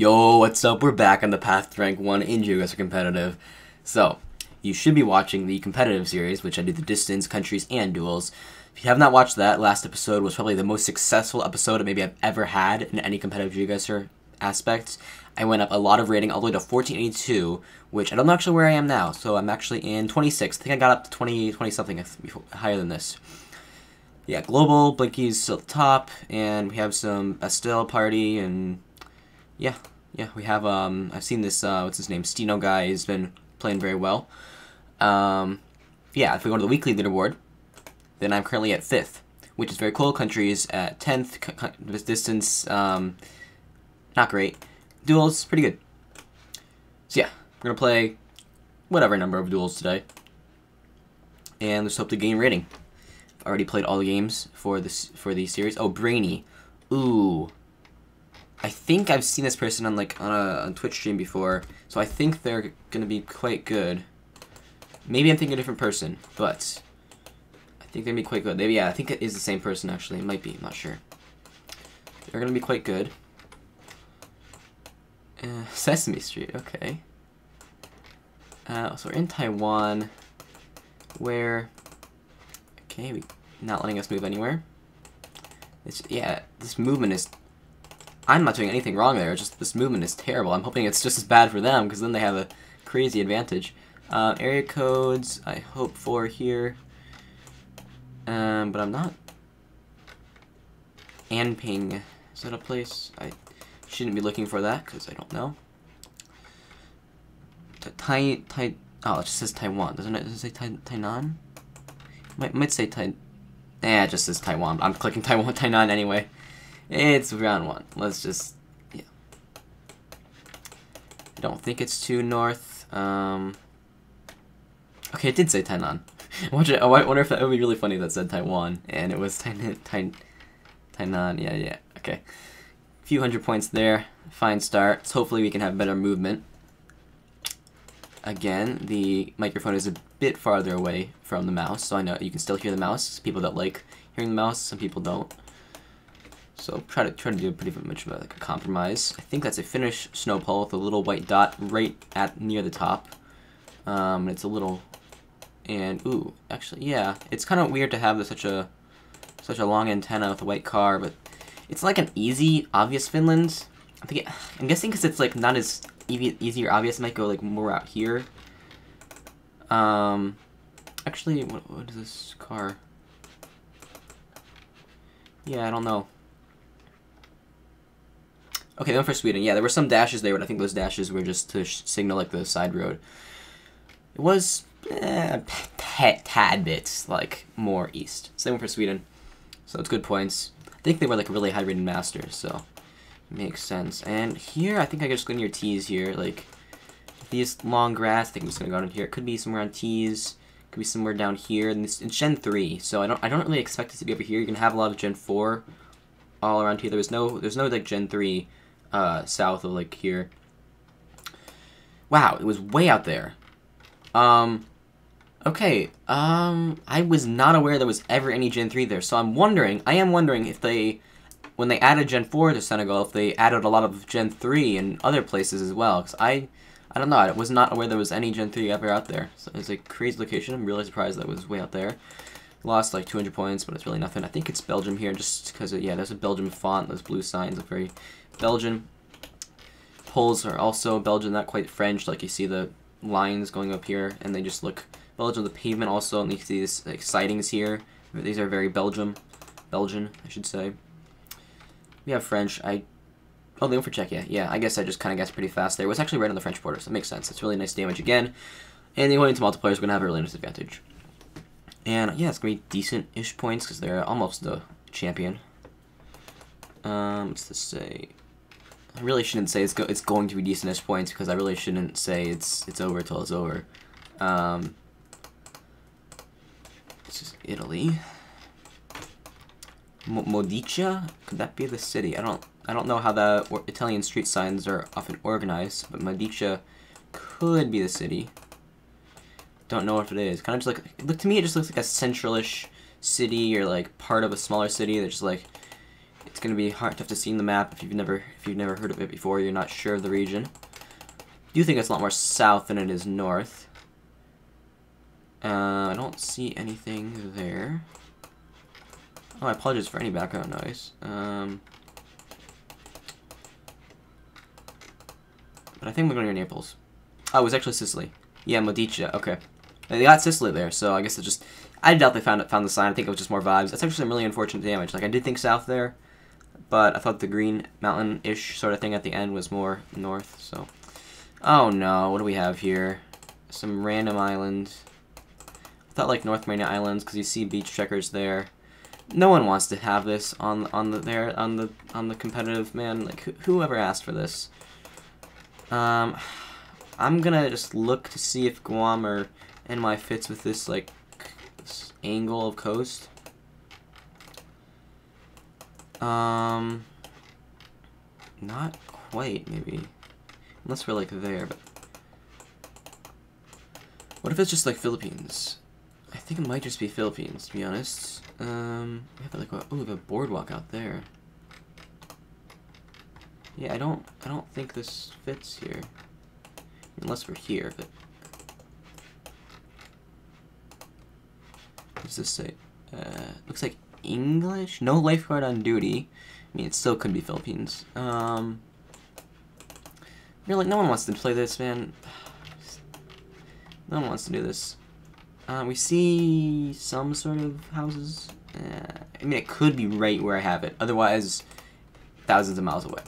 Yo, what's up? We're back on the path to rank 1 in Geoguessr Competitive. So, you should be watching the competitive series, which I do the distance, countries, and duels. If you have not watched that, last episode was probably the most successful episode maybe I've ever had in any competitive Geoguessr aspect. I went up a lot of rating all the way to 1482, which I don't know actually where I am now, so I'm actually in 26. I think I got up to 20, 20 something higher than this. Yeah, Global, Blinky's still at the top, and we have some Bastille Party, and yeah, yeah, we have, um, I've seen this, uh, what's his name, Steno guy, has been playing very well. Um, yeah, if we go to the weekly leaderboard, then I'm currently at 5th, which is very cool. Countries at 10th, this distance, um, not great. Duels, pretty good. So yeah, we're gonna play whatever number of duels today. And let's hope to gain rating. I've already played all the games for this for the series. Oh, Brainy. Ooh. I think I've seen this person on like on a on Twitch stream before, so I think they're gonna be quite good. Maybe I'm thinking a different person, but I think they're gonna be quite good. Maybe yeah, I think it is the same person actually. It might be, I'm not sure. They're gonna be quite good. Uh, Sesame Street, okay. Uh, so we're in Taiwan, where, okay, we not letting us move anywhere. It's, yeah, this movement is, I'm not doing anything wrong there, just this movement is terrible. I'm hoping it's just as bad for them, because then they have a crazy advantage. Uh, area codes, I hope for here, um, but I'm not. Anping, is that a place? I Shouldn't be looking for that because I don't know. Tai, Tai, oh, it just says Taiwan, doesn't it? Does it say tai, Tainan? Might, might say Tai, eh, it just says Taiwan. I'm clicking Taiwan, Tainan anyway. It's round one. Let's just, yeah. I don't think it's too north. Um, okay, it did say Tainan. Watch it. I wonder if that would be really funny that said Taiwan, and it was Tainan, Tainan, yeah, yeah, okay A few hundred points there. Fine start. So hopefully we can have better movement. Again, the microphone is a bit farther away from the mouse, so I know you can still hear the mouse. People that like hearing the mouse, some people don't. So try to try to do a pretty much of a, like a compromise. I think that's a Finnish snow pole with a little white dot right at near the top. Um, it's a little, and ooh, actually, yeah, it's kind of weird to have such a such a long antenna with a white car, but it's like an easy, obvious Finland. I think it, I'm guessing because it's like not as easy, easy or obvious. It might go like more out here. Um, actually, what, what is this car? Yeah, I don't know. Okay, then for Sweden. Yeah, there were some dashes there, but I think those dashes were just to signal like the side road. It was eh, tad bit like more east. Same for Sweden. So it's good points. I think they were like really high rated masters, so makes sense. And here, I think I just go near T's here, like these long grass. I think I'm just gonna go down here. It could be somewhere on T's. Could be somewhere down here. And it's Gen 3, so I don't I don't really expect it to be over here. You're gonna have a lot of Gen 4 all around here. There was no there's no like Gen 3 uh, south of like here. Wow, it was way out there. Um, Okay, um, I was not aware there was ever any Gen 3 there, so I'm wondering, I am wondering if they, when they added Gen 4 to Senegal, if they added a lot of Gen 3 in other places as well, because I, I don't know, I was not aware there was any Gen 3 ever out there, so it's a crazy location, I'm really surprised that was way out there. Lost like 200 points, but it's really nothing. I think it's Belgium here, just because, yeah, there's a Belgium font, those blue signs look very Belgian. Poles are also Belgian, not quite French, like you see the lines going up here, and they just look Belgium, the pavement also, and you see these like, sightings here. These are very Belgium, Belgian, I should say. We have French. I Oh, the for check, yeah. Yeah, I guess I just kind of guessed pretty fast there. It was actually right on the French border, so it makes sense. It's really nice damage again. And the going into multiplayer is going to have a really nice advantage. And, yeah, it's going to be decent-ish points because they're almost the champion. Um, what's this say? I really shouldn't say it's, go it's going to be decent-ish points because I really shouldn't say it's it's over till it's over. Um, this is Italy. M Modicia? Could that be the city? I don't I don't know how the Italian street signs are often organized, but Modicia could be the city. Don't know if it is. Kind of just like look to me, it just looks like a centralish city or like part of a smaller city. That's just like It's gonna be hard tough to see in the map if you've never if you've never heard of it before. You're not sure of the region. I do think it's a lot more south than it is north. Uh, I don't see anything there. Oh, I apologize for any background noise. Um, but I think we're going to Naples. Oh, it was actually Sicily. Yeah, Modicia. Okay. They got Sicily there, so I guess it just... I doubt they found it, found the sign. I think it was just more vibes. That's actually some really unfortunate damage. Like, I did think south there, but I thought the green mountain-ish sort of thing at the end was more north, so... Oh, no. What do we have here? Some random island. I thought, like, North Mariana Islands, because you see beach trekkers there. No one wants to have this on on the there on the on the competitive man. Like, wh whoever asked for this? Um... I'm gonna just look to see if Guam or NY fits with this, like, this angle of coast. Um, not quite, maybe. Unless we're, like, there, but... What if it's just, like, Philippines? I think it might just be Philippines, to be honest. Um, we have, like, a, oh, we have a boardwalk out there. Yeah, I don't, I don't think this fits here. Unless we're here, but... What does this say? Uh, looks like English? No lifeguard on duty. I mean, it still could be Philippines. Um... Really, no one wants to play this, man. No one wants to do this. Uh, we see some sort of houses. Uh, I mean, it could be right where I have it. Otherwise, thousands of miles away.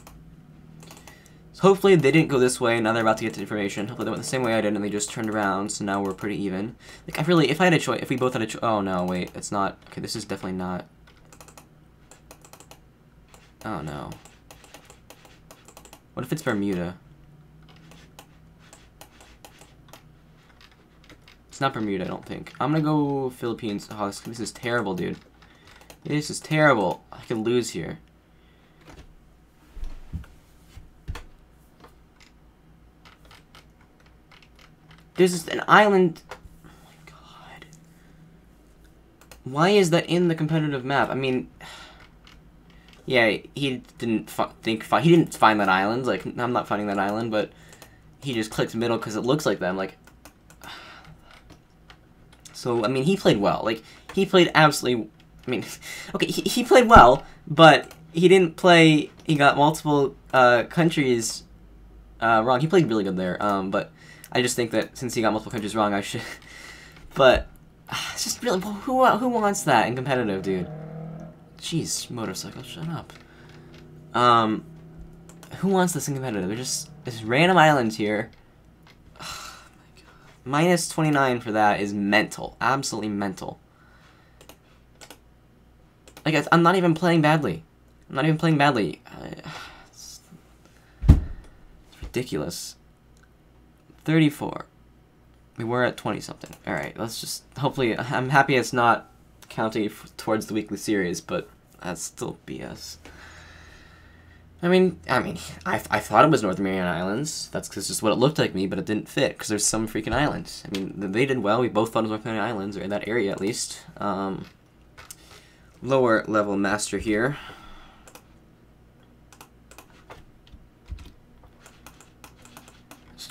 Hopefully they didn't go this way, now they're about to get to information. Hopefully they went the same way I did and they just turned around, so now we're pretty even. Like, I really, if I had a choice, if we both had a choice, oh no, wait, it's not, okay, this is definitely not. Oh no. What if it's Bermuda? It's not Bermuda, I don't think. I'm gonna go Philippines. Oh, this, this is terrible, dude. This is terrible. I could lose here. There's an island... Oh my god. Why is that in the competitive map? I mean... Yeah, he didn't think... He didn't find that island. Like, I'm not finding that island, but... He just clicked middle because it looks like them. Like... So, I mean, he played well. Like, he played absolutely... I mean, okay, he, he played well, but he didn't play... He got multiple uh, countries uh, wrong. He played really good there, um, but I just think that since he got multiple countries wrong, I should. but it's just really who who wants that in competitive, dude? Jeez, motorcycle, shut up. Um, who wants this in competitive? They're just this random island here. Oh, Minus 29 for that is mental. Absolutely mental. Like, I'm not even playing badly. I'm not even playing badly. It's, it's ridiculous. 34. We were at 20 something. Alright, let's just, hopefully, I'm happy it's not counting towards the weekly series, but that's still BS. I mean, I mean, I, I thought it was North Mariana Islands. That's cause just what it looked like to me, but it didn't fit because there's some freaking islands. I mean, they did well. We both thought it was North Mariana Islands, or in that area at least. Um, lower level master here.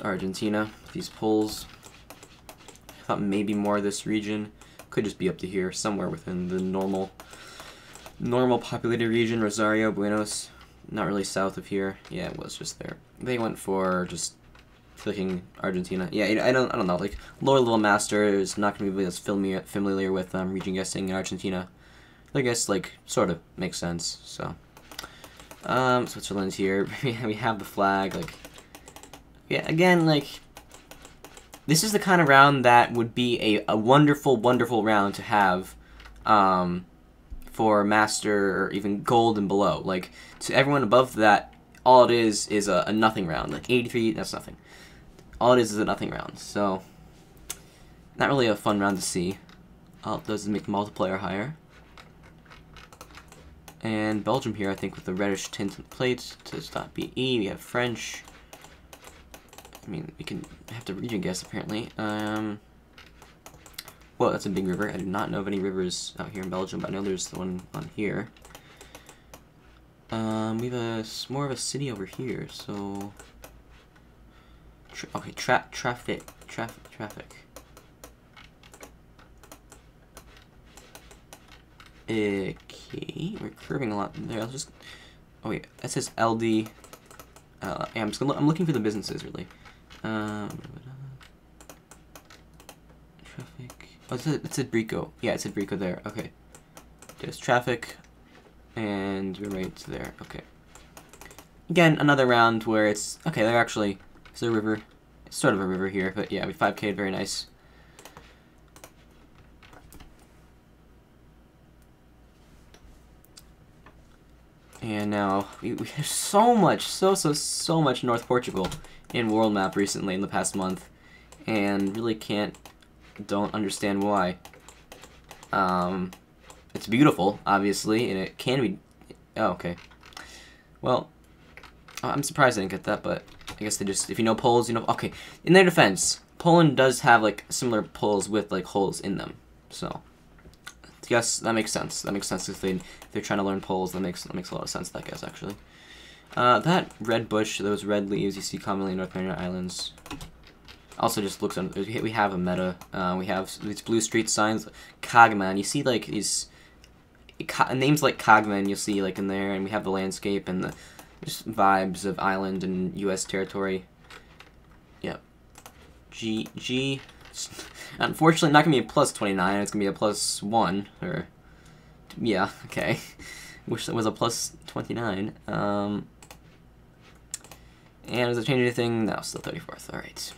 Argentina. These pulls. I thought maybe more of this region. Could just be up to here, somewhere within the normal normal populated region. Rosario, Buenos. Not really south of here. Yeah, it was just there. They went for just clicking Argentina. Yeah, I don't, I don't know. Like lower level master is not going to be as familiar familiar with um, region guessing in Argentina. I guess like sort of makes sense. So, um, Switzerland's here. we have the flag. Like yeah, again, like, this is the kind of round that would be a, a wonderful, wonderful round to have um, for Master or even Gold and below. Like, to everyone above that, all it is is a, a nothing round. Like, 83, that's nothing. All it is is a nothing round. So, not really a fun round to see. It does is make multiplier higher. And Belgium here, I think, with the reddish tint plates to stop BE. We have French. I mean, we can have to region guess, apparently. Um, well, that's a big river. I do not know of any rivers out here in Belgium, but I know there's the one on here. Um, we have a more of a city over here, so. Tra okay, tra traffic, traffic, traffic. Okay, we're curving a lot there. I'll just. Oh wait, that says LD. Uh, yeah, I'm just gonna. I'm looking for the businesses really. Um, traffic. Oh, it said, it said Brico. Yeah, it said Brico there. Okay. There's traffic, and we're right there. Okay. Again, another round where it's okay. They're actually it's a river. It's sort of a river here, but yeah, we 5K. Very nice. And now we, we have so much, so so so much North Portugal in world map recently in the past month, and really can't, don't understand why. Um, it's beautiful, obviously, and it can be. Oh, okay. Well, I'm surprised I didn't get that, but I guess they just, if you know poles, you know. Okay, in their defense, Poland does have like similar poles with like holes in them, so yes, that makes sense. That makes sense if they if they're trying to learn poles. That makes that makes a lot of sense. That guess actually. Uh, that red bush, those red leaves you see commonly in North Mariana Islands. Also, just looks on. We have a meta. Uh, we have these blue street signs. Cogman. You see like these names like Cogman. You'll see like in there, and we have the landscape and the just vibes of island and U.S. territory. Yep. G G. Unfortunately, not gonna be a plus 29, it's gonna be a plus 1, or, yeah, okay. Wish that was a plus 29. Um, and does it change anything? No, still 34th, alright.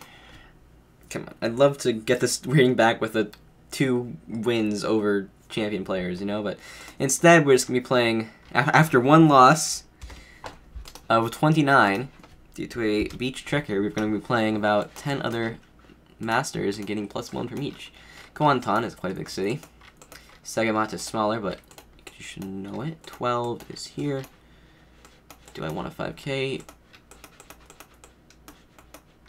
Come on, I'd love to get this rating back with the two wins over champion players, you know, but instead we're just gonna be playing, after one loss of 29, due to a beach trekker, we're gonna be playing about 10 other masters and getting plus one from each. Kuantan is quite a big city. Segamat is smaller, but you should know it. 12 is here. Do I want a 5k?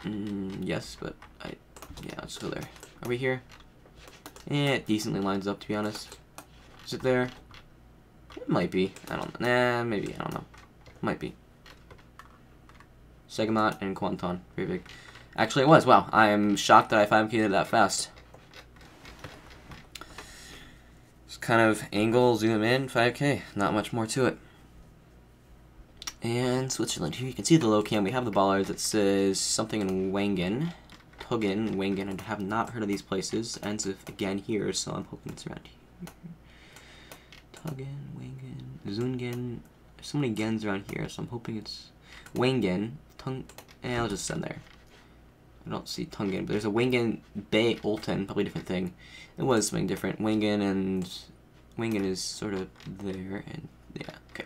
Mm, yes, but I, yeah, let's go there. Are we here? Yeah, it decently lines up, to be honest. Is it there? It might be. I don't know. Nah, maybe. I don't know. Might be. Segamat and Kuantan. Very big. Actually, it was. Wow, I am shocked that I 5K'd that fast. Just kind of angle, zoom in, 5K. Not much more to it. And Switzerland. Here you can see the low cam. We have the ballers that says something in Wengen. Tuggen, Wengen. I have not heard of these places. Ends with again here, so I'm hoping it's around here. Tuggen, Wengen, Zungen. There's so many gens around here, so I'm hoping it's Wengen. Tung. Eh, I'll just send there. I don't see Tungen, but there's a Wengen Bay Olten, probably a different thing. It was something different. Wengen and Wengen is sort of there, and yeah, okay.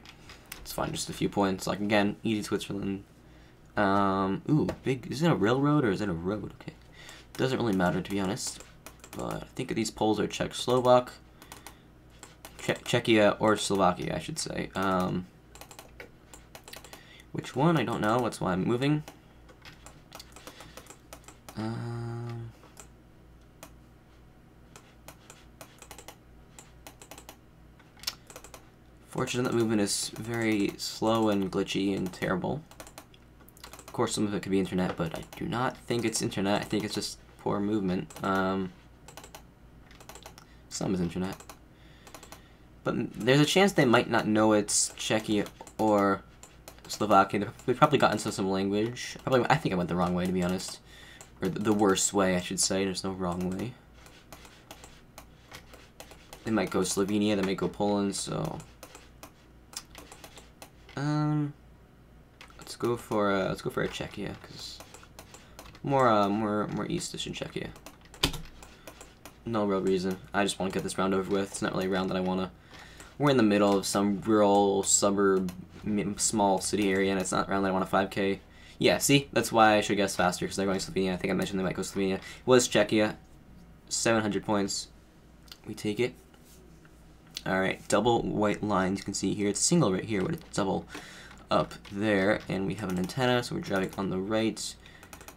Fine, just a few points. Like, again, easy Switzerland. Um, ooh, big, is it a railroad or is it a road? Okay. Doesn't really matter, to be honest. But I think these poles are Czech, Slovak, che Czechia, or Slovakia, I should say. Um, which one? I don't know. That's why I'm moving. Um, fortunate that movement is very slow and glitchy and terrible. Of course, some of it could be internet, but I do not think it's internet. I think it's just poor movement. Um, some is internet. But there's a chance they might not know it's Czechia or Slovakia. We've probably got into some language. Probably, I think I went the wrong way, to be honest. Or the worst way, I should say. There's no wrong way. They might go Slovenia, they might go Poland, so... Um... Let's go for, uh, let's go for a Czechia, because... More, uh, more, more eastish in Czechia. No real reason. I just want to get this round over with. It's not really a round that I want to... We're in the middle of some rural suburb, small city area, and it's not around that I want a 5k. Yeah, see? That's why I should guess faster, because they're going Slovenia. I think I mentioned they might go Slovenia. It was Czechia. 700 points. We take it. Alright, double white lines you can see here. It's single right here, but it's double up there. And we have an antenna, so we're driving on the right.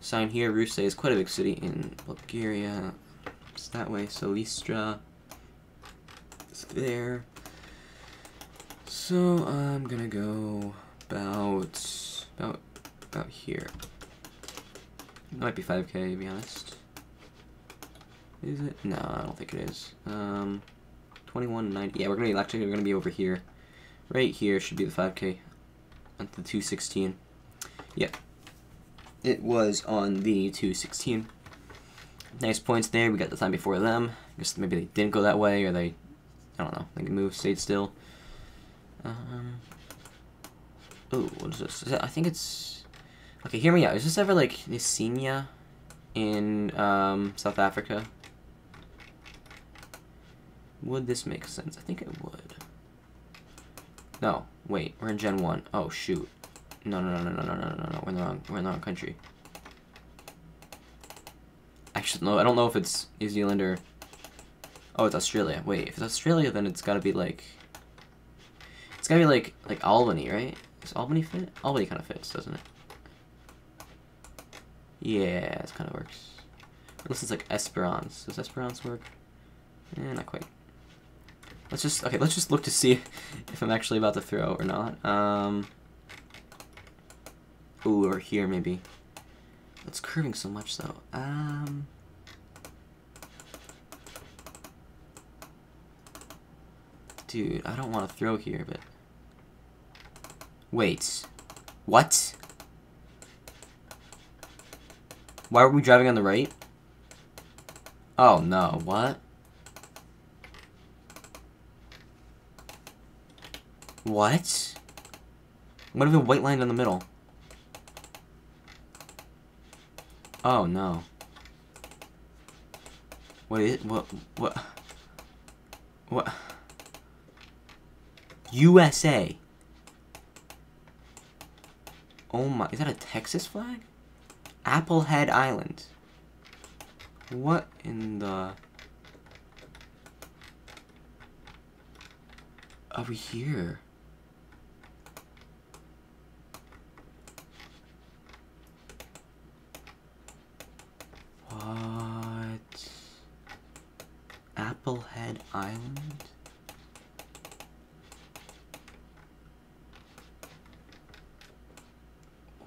Sign here, Ruse is quite a big city in Bulgaria. It's that way, so Listra is there. So I'm gonna go about about about here. It might be 5k to be honest. Is it? No, I don't think it is. Um, 2190. Yeah, we're gonna be electric. we're gonna be over here. Right here should be the 5k. At the 216. Yep. It was on the 216. Nice points there. We got the time before them. I guess maybe they didn't go that way, or they, I don't know, they moved, stayed still. Um. Ooh, what is this? Is that, I think it's. Okay, hear me out. Is this ever like Knysna in um, South Africa? Would this make sense? I think it would. No, wait, we're in Gen 1. Oh, shoot. No, no, no, no, no, no, no, no, no, we're in the wrong, we're in the wrong country. Actually, no, I don't know if it's New Zealand or... Oh, it's Australia. Wait, if it's Australia, then it's gotta be like... It's gotta be like, like Albany, right? Does Albany fit? Albany kind of fits, doesn't it? Yeah, it kind of works. Unless it's like Esperance. Does Esperance work? Eh, not quite. Let's just, okay, let's just look to see if I'm actually about to throw or not. Um, ooh, or here maybe. It's curving so much though. Um, dude, I don't want to throw here, but wait, what? Why were we driving on the right? Oh no, what? What? What if a white line in the middle? Oh no. What is what what what USA Oh my is that a Texas flag? Applehead Island. What in the Are we here? What? Applehead Island?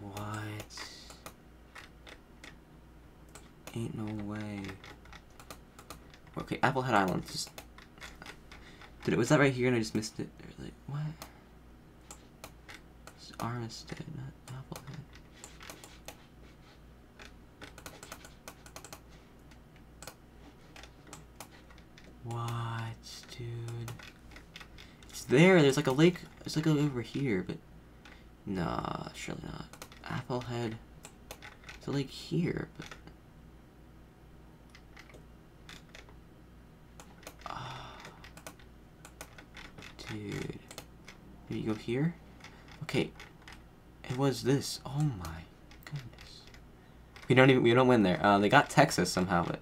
What? Ain't no way. Okay, Applehead Island. Just did it? Was that right here and I just missed it? Or like what? It's Armistead, not Applehead. What, dude? It's there. There's like a lake. It's like over here, but nah, surely not. Applehead. It's a lake here, but. Ah. Dude. Maybe go here? Okay. It was this. Oh my goodness. We don't even we don't win there. Uh, they got Texas somehow, but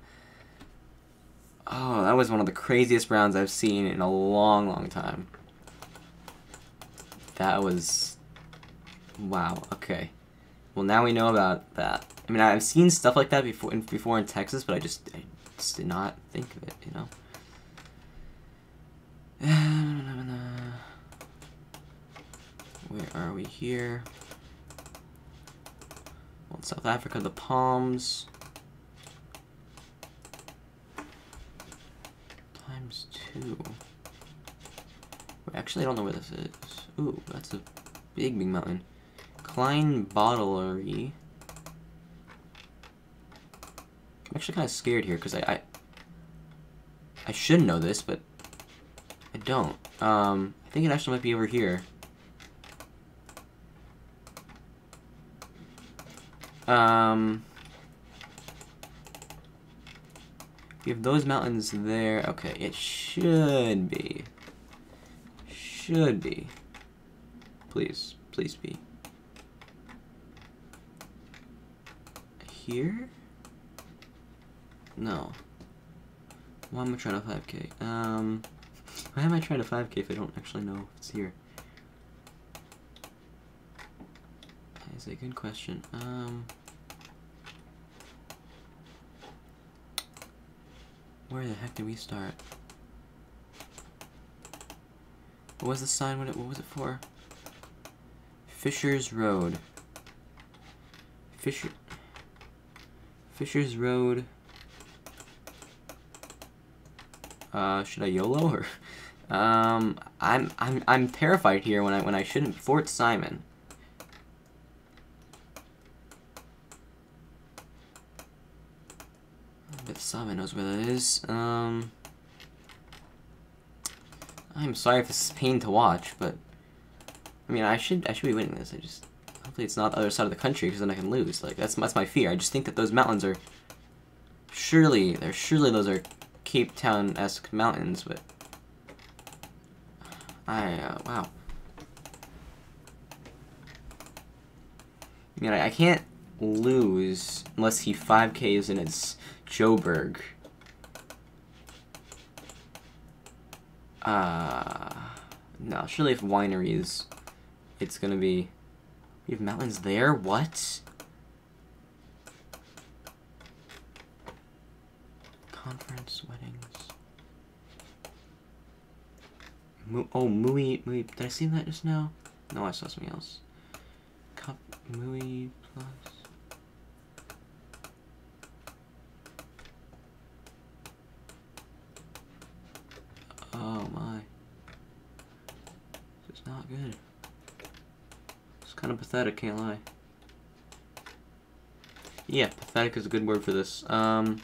Oh, that was one of the craziest rounds I've seen in a long, long time. That was... Wow, okay. Well, now we know about that. I mean, I've seen stuff like that before in, before in Texas, but I just, I just did not think of it, you know? Where are we here? South Africa, the Palms. times two. Wait, actually, I don't know where this is. Ooh, that's a big, big mountain. Klein Bottelary. I'm actually kind of scared here because I, I I should know this, but I don't. Um, I think it actually might be over here. Um, We have those mountains there. Okay, it should be. Should be. Please, please be. Here? No. Why am I trying to 5k? Um, why am I trying to 5k if I don't actually know if it's here? That is a good question. Um... Where the heck did we start? What was the sign? What, was it for? Fisher's Road. Fisher... Fisher's Road... Uh, should I YOLO or... Um, I'm I'm I'm terrified here when I when I shouldn't. Fort Simon. I bet Simon knows where that is. Um, I'm sorry if this is pain to watch, but I mean I should I should be winning this. I just hopefully it's not the other side of the country because then I can lose. Like that's that's my fear. I just think that those mountains are surely they're surely those are Cape Town esque mountains, but. I, uh, wow. I mean, I, I can't lose unless he 5Ks and it's Joburg. Uh, no, surely if wineries, it's gonna be... We have mountains there? What? Conference, weddings... Mo oh, Mui, Mui, did I see that just now? No, I saw something else. Cup, Mui plus... Oh my. This is not good. It's kind of pathetic, can't lie. Yeah, pathetic is a good word for this. Um...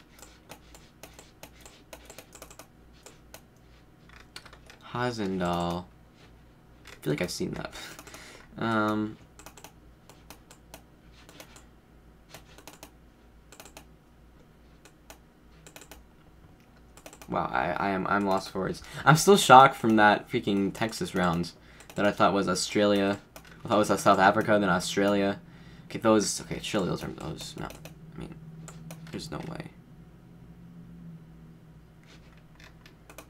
Hazendal. I feel like I've seen that. um, wow, I, I am I'm lost for words. I'm still shocked from that freaking Texas round that I thought was Australia. I thought it was South Africa, then Australia. Okay, those okay, surely those are those no. I mean, there's no way.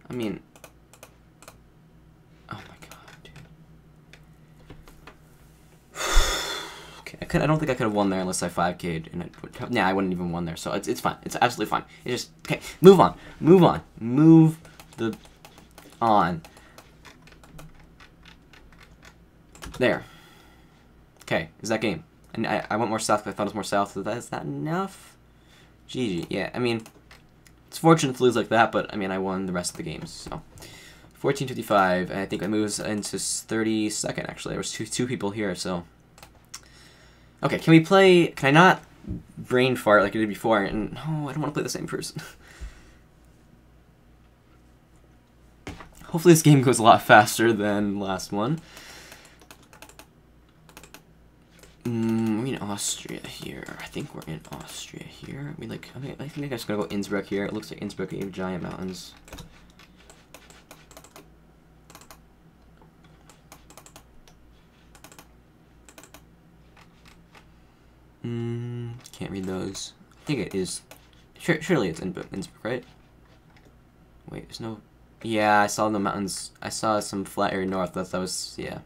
I mean, I could. I don't think I could have won there unless I 5K'd. And it nah, I wouldn't even won there. So it's, it's fine. It's absolutely fine. It's just okay. Move on. Move on. Move the on. There. Okay, is that game? And I, I went more south because I thought it was more south. So that, is that enough? GG. Yeah, I mean, it's fortunate to lose like that, but I mean, I won the rest of the games. So, 1455, and I think it moves into 32nd. Actually, there was two two people here, so Okay, can we play... Can I not brain fart like I did before? And No, I don't want to play the same person. Hopefully this game goes a lot faster than last one. Mm, we're in Austria here. I think we're in Austria here. We like. I think I think I'm just gonna go Innsbruck here. It looks like Innsbruck have giant mountains. Mm, can't read those. I think it is. surely it's Innsbruck, Innsbruck, right? Wait, there's no... Yeah, I saw the mountains. I saw some flat area north. That, that was, yeah.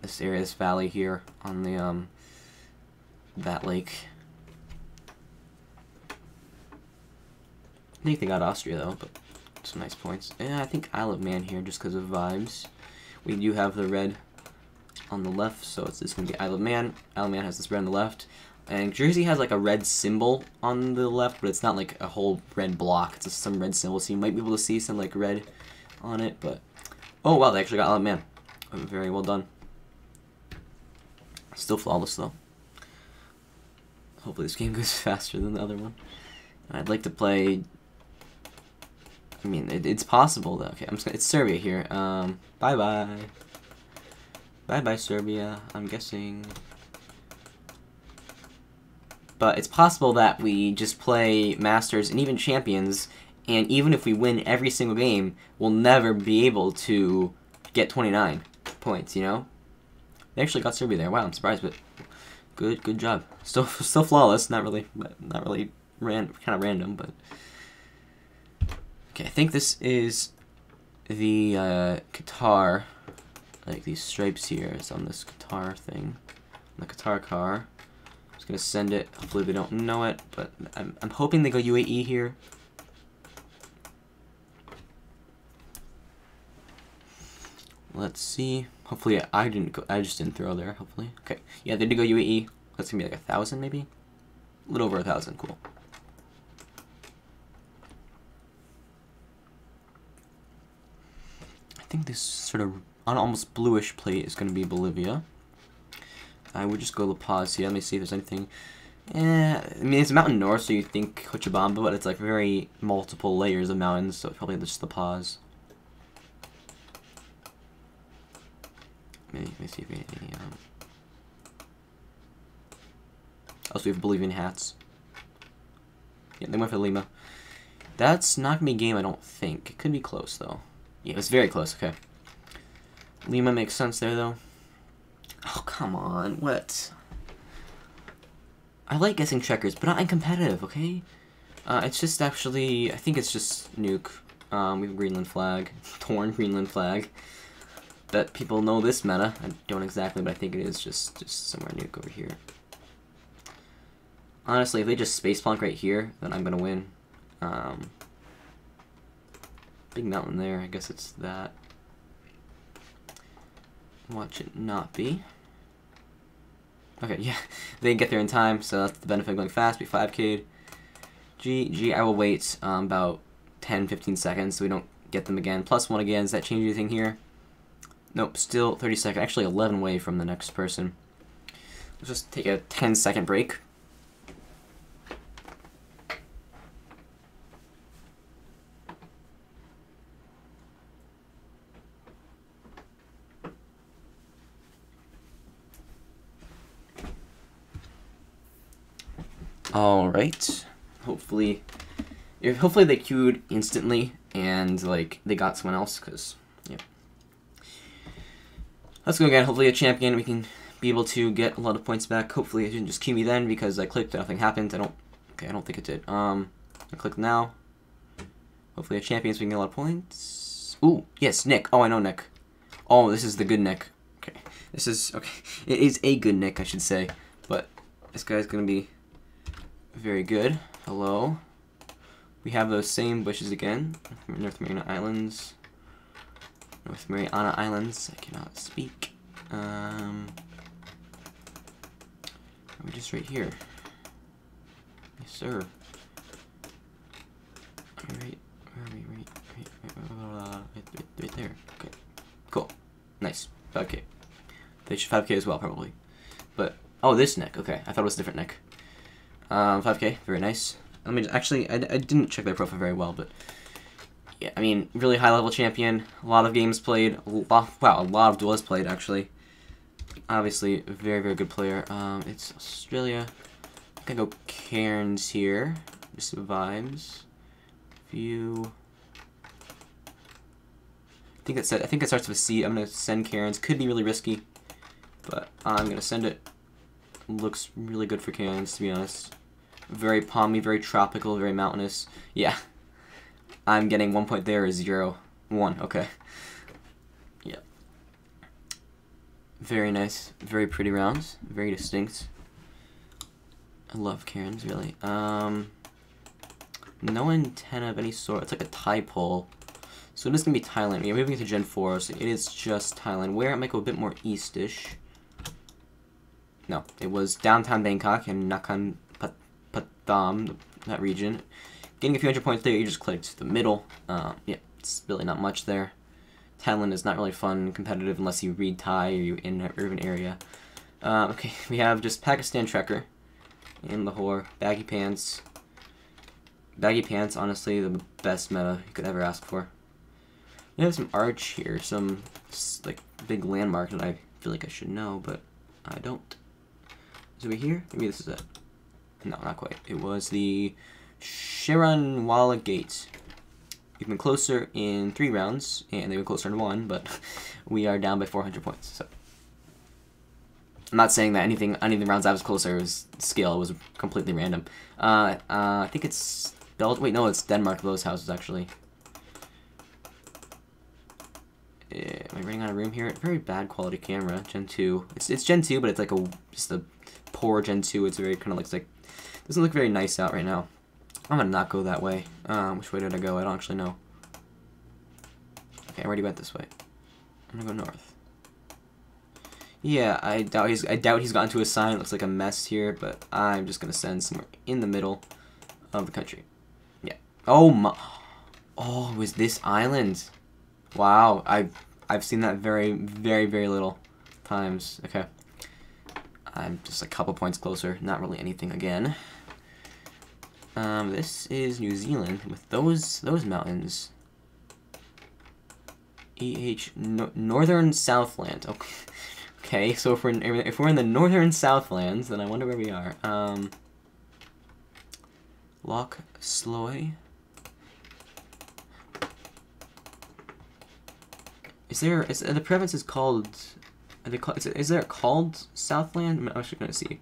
This area, this valley here on the, um, that lake. I think they got Austria, though, but some nice points. Yeah, I think Isle of Man here, just because of vibes. We do have the red on the left, so it's just going to be Isle of Man. Isle of Man has this red on the left. And Jersey has like a red symbol on the left, but it's not like a whole red block. It's just some red symbol, so you might be able to see some like red on it, but... Oh wow, they actually got Isle of Man. Very well done. Still flawless though. Hopefully this game goes faster than the other one. I'd like to play... I mean, it, it's possible though. Okay, I'm just gonna, it's Serbia here. Um, bye-bye. Bye-bye, Serbia. I'm guessing... But it's possible that we just play Masters and even Champions, and even if we win every single game, we'll never be able to get 29 points, you know? They actually got Serbia there. Wow, I'm surprised, but good good job. Still still flawless, not really not really ran kind of random, but Okay, I think this is the uh, Qatar like these stripes here is on this Qatar thing, the Qatar car. I'm just gonna send it. Hopefully they don't know it, but I'm I'm hoping they go UAE here. let's see. Hopefully I didn't go, I just didn't throw there, hopefully. Okay, yeah, they did go UAE. That's gonna be like a thousand maybe? A little over a thousand, cool. I think this sort of almost bluish plate is gonna be Bolivia. I would just go La Paz here. Let me see if there's anything. Yeah, I mean, it's mountain north, so you think Cochabamba, but it's like very multiple layers of mountains, so probably just La Paz. Let me see if we have any, um... Also, we have Bolivian hats. Yeah, they went for Lima. That's not gonna be a game, I don't think. It could be close, though. Yeah, it was very close, okay. Lima makes sense there, though. Oh, come on. What? I like guessing trekkers, but not in competitive, okay? Uh, it's just actually... I think it's just Nuuk. Um, we have Greenland flag. Torn Greenland flag. That people know this meta. I don't exactly, but I think it is just, just somewhere Nuuk over here. Honestly, if they just space plonk right here, then I'm gonna win. Um, big mountain there. I guess it's that. Watch it not be. Okay, yeah, they get there in time, so that's the benefit of going fast. Be 5k. G, G, I will wait um, about 10-15 seconds so we don't get them again. Plus one again, does that change anything here? Nope, still 30 seconds, actually 11 away from the next person. Let's just take a 10 second break. All right. Hopefully, hopefully they queued instantly and like they got someone else because yeah. Let's go again. Hopefully a champion. We can be able to get a lot of points back. Hopefully it didn't just queue me then because I clicked nothing happened. I don't. Okay, I don't think it did. Um, I click now. Hopefully a champion so we can get a lot of points. Ooh, yes, Nick. Oh, I know Nick. Oh, this is the good Nick. Okay, this is okay. It is a good Nick, I should say. But this guy's gonna be very good. Hello. We have those same bushes again. North Mariana Islands. North Mariana Islands. I cannot speak. Um, are we just right here? Yes, sir. Right, where are we? Right, right, right, uh, right, right, there. Okay, cool, nice. 5k. They should 5k as well, probably. But oh, this neck. Okay, I thought it was a different neck. Um, 5k, very nice. Let me just, actually, I, I didn't check their profile very well, but yeah, I mean, really high level champion. A lot of games played. Lot, wow, a lot of duels played actually. Obviously, very very good player. Um, it's Australia. I'm gonna go Cairns here. Just vibes. View. I think it I think it starts with a C. I'm gonna send Cairns. Could be really risky, but I'm gonna send it. Looks really good for Cairns, to be honest. Very palmy, very tropical, very mountainous. Yeah. I'm getting one point there is zero. One, okay. Yep. Very nice. Very pretty rounds. Very distinct. I love Cairns, really. Um, no antenna of any sort. It's like a Thai pole. So it is going to be Thailand. We're moving to Gen 4, so it is just Thailand. Where it might go a bit more eastish. No, it was downtown Bangkok and Nakhon That region. Getting a few hundred points there, you just clicked the middle. Uh, yeah, it's really not much there. Thailand is not really fun competitive unless you read Thai or you're in an urban area. Uh, okay, we have just Pakistan Trekker in Lahore, baggy pants. Baggy pants, honestly, the best meta you could ever ask for. We have some arch here, some like big landmark that I feel like I should know, but I don't. Is it here? Maybe this is it. No, not quite. It was the Sheranwala Gate. We've been closer in three rounds, and they've been closer in one, but we are down by 400 points. So I'm not saying that anything, any of the rounds I was closer was skill. It was completely random. Uh, uh, I think it's Belgium. Wait, no, it's Denmark. Those houses actually. Uh, am I running out of room here? Very bad quality camera. Gen 2. It's it's Gen 2, but it's like a just a poor Gen 2. It's very kind of looks like doesn't look very nice out right now. I'm gonna not go that way. Um, which way did I go? I don't actually know. Okay, I already went this way. I'm gonna go north. Yeah, I doubt he's I doubt he's gotten to a sign. It looks like a mess here, but I'm just gonna send somewhere in the middle of the country. Yeah. Oh my. Oh, was this island? Wow, I've I've seen that very very very little times. Okay. I'm just a couple points closer. Not really anything again. Um, this is New Zealand with those those mountains. EH no, Northern Southland. Okay. Okay, so if we're in, if we're in the northern Southlands, then I wonder where we are. Um, Loch Sloy. Is there is the province is called? Are they? Is, it, is there called Southland? I'm actually gonna see.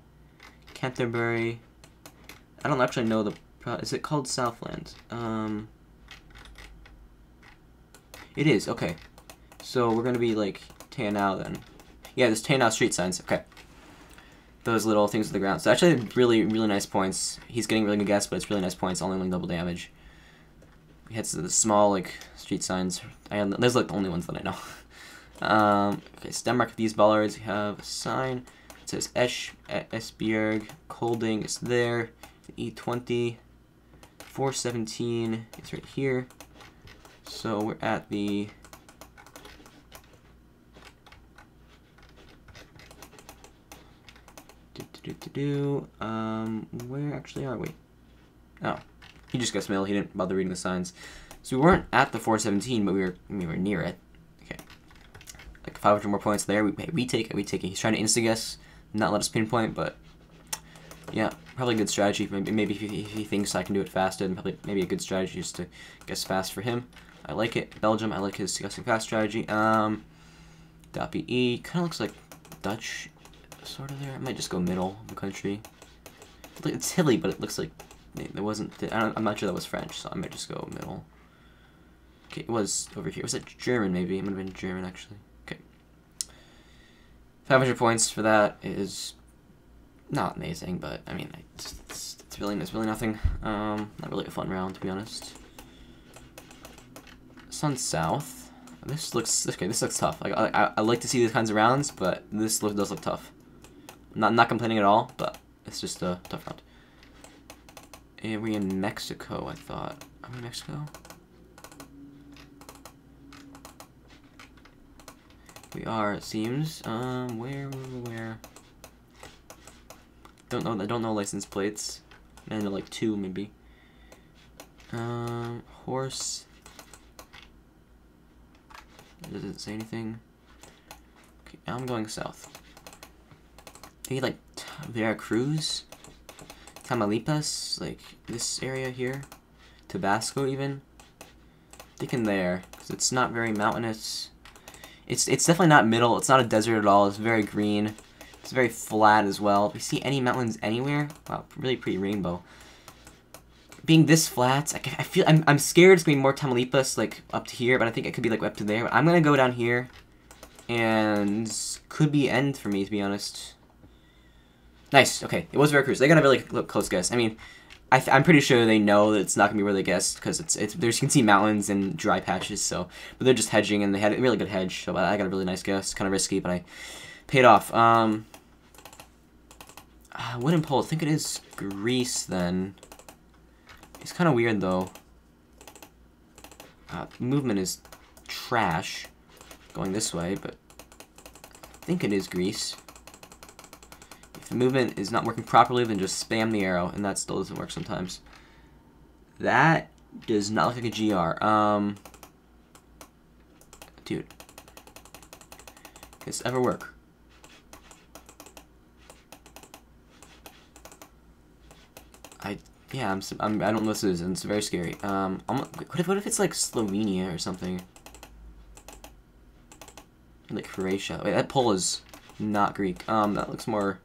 Canterbury. I don't actually know the. Is it called Southland? Um. It is okay. So we're gonna be like Te Anau then. Yeah, there's Te Anau street signs. Okay. Those little things on the ground. So actually, really, really nice points. He's getting really good guess, but it's really nice points. Only like double damage. He hits the small like street signs. I have, those are like the only ones that I know. um, okay, Stenmark. These bollards have a sign. It says Esch, Esbjerg, Kolding is there. E20, 417 is right here. So we're at the do do do. Um, where actually are we? Oh, he just got smell. He didn't bother reading the signs. So we weren't at the 417, but we were we were near it. Okay, like 500 more points there. We we take it. We take it. He's trying to insta guess, not let us pinpoint, but yeah, probably a good strategy. Maybe maybe if he, if he thinks I can do it fast, then probably maybe a good strategy is to guess fast for him. I like it. Belgium, I like his guessing fast strategy. Um, .be kind of looks like Dutch sort of there. I might just go middle of the country. It's hilly, but it looks like it wasn't. I am not sure that was French, so I might just go middle. Okay, it was over here. Was it German? Maybe it might have been German actually. Okay, 500 points for that is not amazing, but I mean, it's, it's, it's really it's really nothing. Um, not really a fun round to be honest. Sun South. This looks okay. This looks tough. Like I, I, like to see these kinds of rounds, but this look, does look tough. Not not complaining at all, but it's just a tough round. And we in Mexico, I thought. Are we in Mexico? We are, it seems. Um, where, where, where? Don't know. I don't know license plates. Know like two maybe. Um, horse. It say anything? Okay, I'm going south. Maybe like Veracruz, Tamaulipas, like this area here, Tabasco even. Thinking there, because it's not very mountainous. It's it's definitely not middle. It's not a desert at all. It's very green. It's very flat as well. If you see any mountains anywhere, wow, really pretty rainbow. Being this flat, I, I feel I'm I'm scared it's gonna be more Tamaulipas like up to here, but I think it could be like up to there. But I'm gonna go down here, and could be end for me to be honest. Nice. Okay, it was Veracruz. They got a really close guess. I mean, I am pretty sure they know that it's not gonna be where they guessed because it's it's there's you can see mountains and dry patches. So, but they're just hedging and they had a really good hedge. So I got a really nice guess. Kind of risky, but I paid off. Um, uh, wooden pole. I think it is Greece then. It's kind of weird though. Uh, movement is trash going this way, but I think it is Greece. If the movement is not working properly, then just spam the arrow, and that still doesn't work sometimes. That does not look like a GR. Um, dude. Does this ever work? I yeah I'm, I'm I don't know what this is and it's very scary. Um, I'm, what if what if it's like Slovenia or something? Like Croatia. Wait, that pole is not Greek. Um, that looks more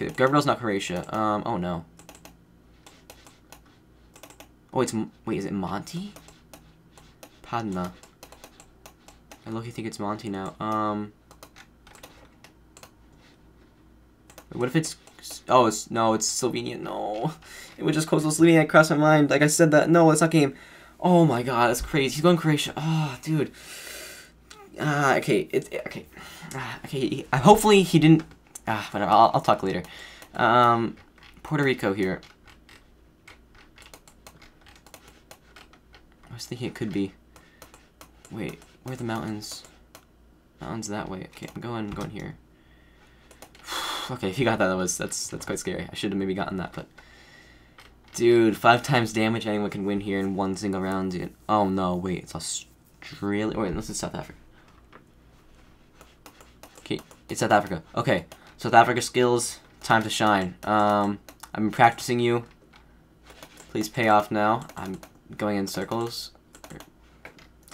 Okay, Gavril's not Croatia. Um, oh no. Oh, it's, wait, is it Monty? Padna. I look, you think it's Monty now. Um, what if it's, oh, it's, no, it's Slovenia, no. It would just coastal Slovenia cross my mind. Like I said that, no, it's not game. Oh my god, that's crazy. He's going Croatia. Oh, dude. Uh, okay, it, okay, uh, okay. Hopefully he didn't. Ah, whatever. I'll, I'll talk later. Um, Puerto Rico here. I was thinking it could be. Wait, where are the mountains? Mountains that way. Okay, I'm going, going here. okay, if you got that, that was that's that's quite scary. I should have maybe gotten that, but dude, five times damage. Anyone can win here in one single round. Dude. Oh no, wait, it's Australia. Wait, this is South Africa. Okay, it's South Africa. Okay, South Africa skills. Time to shine. Um, I've been practicing you. Please pay off now. I'm going in circles.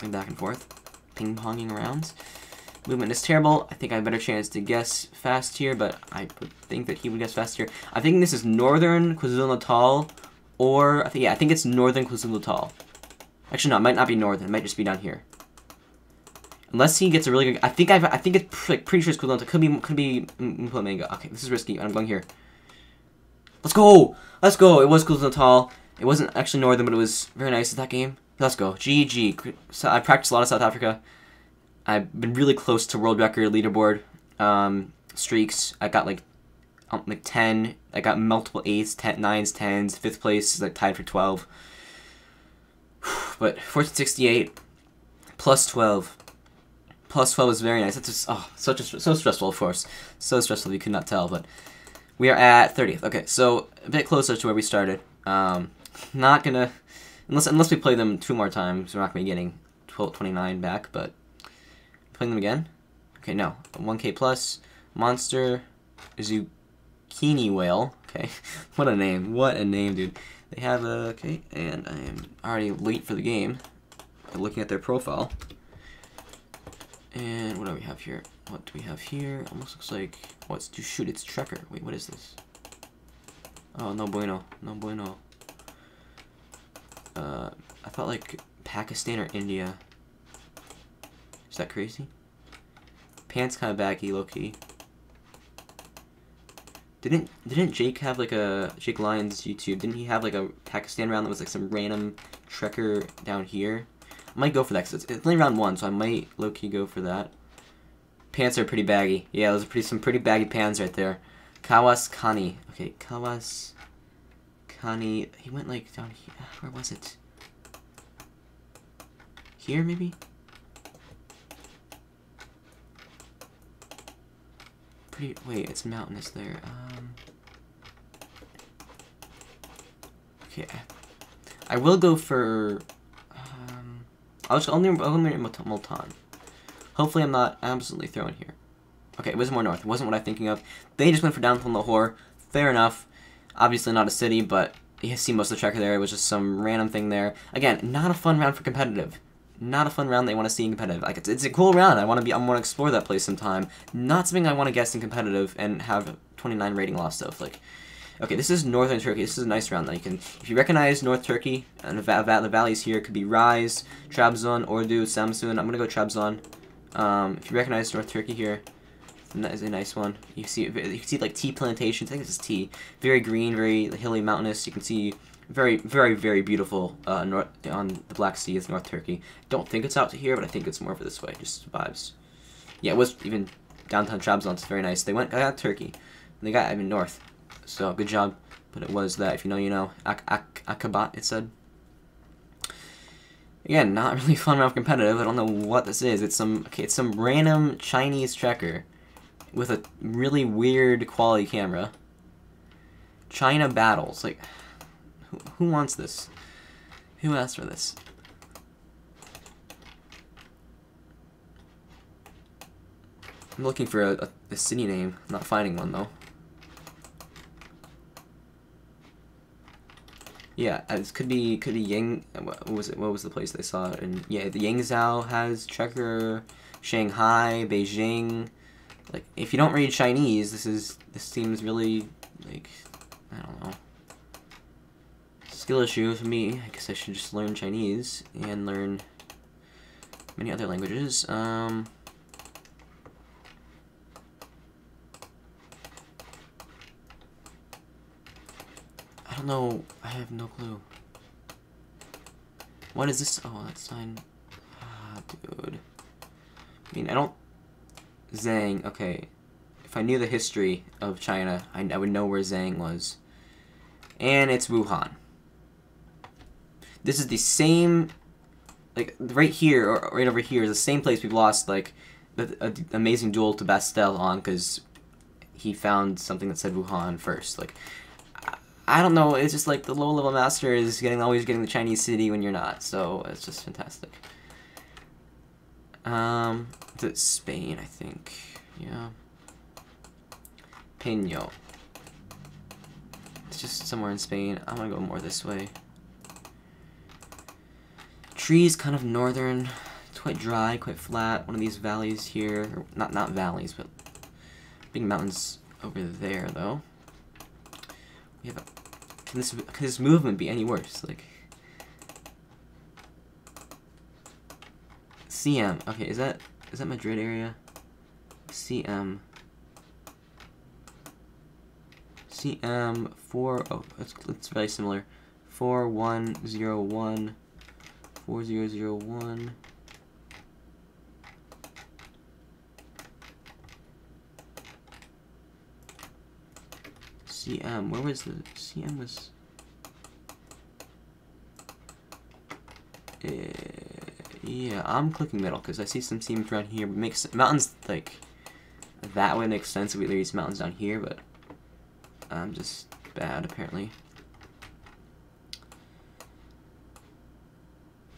Going back and forth. Ping-ponging around. Movement is terrible. I think I have a better chance to guess fast here, but I think that he would guess fast here. I think this is northern KwaZulu-Natal, or, I think, yeah, I think it's northern KwaZulu-Natal. Actually, no, it might not be northern. It might just be down here. Unless he gets a really good... I think I've, I think it's like, pretty sure it's KwaZulu-Natal. Could be, could be Mpumalanga. Okay, this is risky. I'm going here. Let's go! Let's go! It was KwaZulu-Natal. It wasn't actually northern, but it was very nice at that game. Let's go. GG. So I practiced a lot of South Africa. I've been really close to world record leaderboard um, streaks. I got like um, like 10. I got multiple 8s, 10, 9s, 10s. Fifth place is like tied for 12. But 1468 plus 12. Plus 12 is very nice. That's just, oh, such a, so stressful, of course. So stressful you could not tell, but we are at 30th. Okay, so a bit closer to where we started. Um, not gonna, unless unless we play them two more times, we're not gonna be getting 12, 29 back, but Playing them again? Okay, no. 1k plus. Monster. Zucchini whale. Okay. what a name. What a name, dude. They have a... Okay, and I am already late for the game. looking at their profile. And what do we have here? What do we have here? Almost looks like... What's to shoot? It's Trekker. Wait, what is this? Oh, no bueno. No bueno. Uh, I thought like Pakistan or India. Is that crazy? Pants kind of baggy, low-key. Didn't didn't Jake have like a Jake Lyons YouTube? Didn't he have like a Pakistan round that was like some random trekker down here? I might go for that because it's, it's only round one, so I might low key go for that. Pants are pretty baggy. Yeah, those are pretty some pretty baggy pants right there. Kawas Kani. Okay, Kawas Kani. He went like down here. Where was it? Here maybe? Pretty... Wait, it's mountainous there. Um, okay. I will go for... Um, I'll just only, only Multan. Hopefully I'm not absolutely thrown here. Okay, it was more north. It wasn't what I'm thinking of. They just went for downtown Lahore. Fair enough. Obviously not a city, but you see most of the trekker there. It was just some random thing there. Again, not a fun round for competitive not a fun round they want to see in competitive. Like it's, it's a cool round. I want to be I want to explore that place sometime. Not something I want to guess in competitive and have 29 rating loss of. Like, okay, this is northern Turkey. This is a nice round that you can. If you recognize North Turkey and the, va va the valleys here could be Rize, Trabzon, Ordu, Samsun. I'm gonna go Trabzon. Um, if you recognize North Turkey here, that is a nice one. You see, you can see like tea plantations. I think this is tea. Very green, very hilly, mountainous. You can see very, very, very beautiful uh, north on the Black Sea is North Turkey. Don't think it's out to here, but I think it's more over this way. Just vibes. Yeah, it was even downtown Trabzon. It's very nice. They went got Turkey. They got I mean north. So good job. But it was that. If you know, you know. Ak Ak Akabat. It said. Again, not really fun enough competitive. I don't know what this is. It's some okay. It's some random Chinese checker with a really weird quality camera. China battles like. Who, who wants this? Who asked for this? I'm looking for a, a, a city name. I'm not finding one, though. Yeah, uh, it could be could be Yang. Uh, what was it? What was the place they saw? And yeah, the Yangzhou has Checker, Shanghai, Beijing. Like, if you don't read Chinese, this is this seems really like I don't know skill issue for me. I guess I should just learn Chinese and learn many other languages. Um, I don't know. I have no clue. What is this? Oh, that's sign. Ah, dude. I mean, I don't... Zhang, okay. If I knew the history of China, I, I would know where Zhang was. And it's Wuhan. This is the same... Like, right here, or right over here, is the same place we've lost, like, the, a, amazing duel to Bastel on, because he found something that said Wuhan first. Like, I don't know. It's just like the low level master is getting always getting the Chinese city when you're not. So it's just fantastic. Um, it's Spain, I think. Yeah. Pino. It's just somewhere in Spain. I'm gonna go more this way. Trees, kind of northern. It's quite dry, quite flat. One of these valleys here. Not not valleys, but big mountains over there, though. We have a can this can this movement be any worse? Like CM. Okay, is that is that Madrid area? CM. CM four oh it's it's very similar. Four one zero one four zero zero one CM. Where was the CM was? Uh, yeah, I'm clicking middle because I see some seams around here. But makes mountains like that would make sense we leave these mountains down here, but I'm just bad apparently.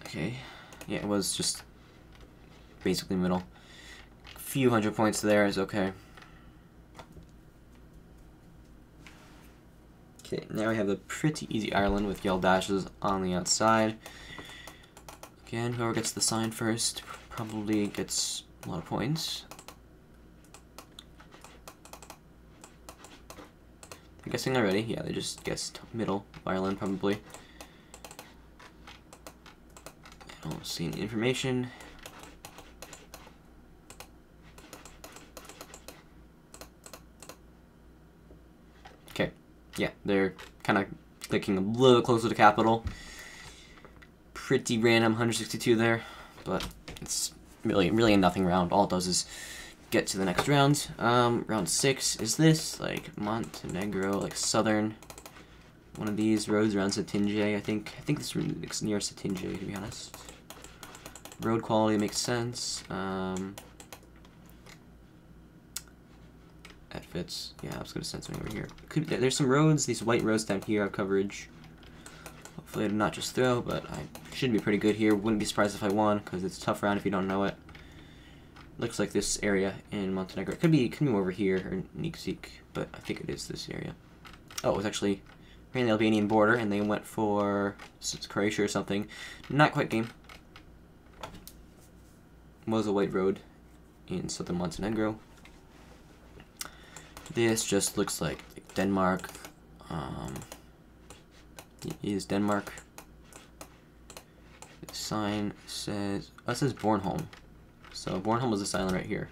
Okay, yeah, it was just basically middle. A few hundred points there is okay. Okay, now we have a pretty easy Ireland with yellow dashes on the outside. Again, whoever gets the sign first probably gets a lot of points. I'm guessing already. Yeah, they just guessed middle Ireland probably. Don't see any information. Okay, yeah, they're kind of clicking a little closer to capital. Pretty random 162 there, but it's really really nothing round. All it does is get to the next round. Um, round six is this, like Montenegro, like southern. One of these roads around Cetinje, I think. I think this is near Cetinje, to be honest. Road quality makes sense. Um, that fits. Yeah, I was gonna send something over here. Could there's some roads, these white roads down here have coverage. Hopefully I did not just throw, but I should be pretty good here. Wouldn't be surprised if I won, because it's tough round if you don't know it. Looks like this area in Montenegro. It could be could be over here or Nikšić, but I think it is this area. Oh, it was actually in the Albanian border, and they went for Croatia or something. Not quite game. Was a white road in southern Montenegro. This just looks like Denmark. Um, is Denmark. The sign says, oh, it says Bornholm. So Bornholm is this island right here.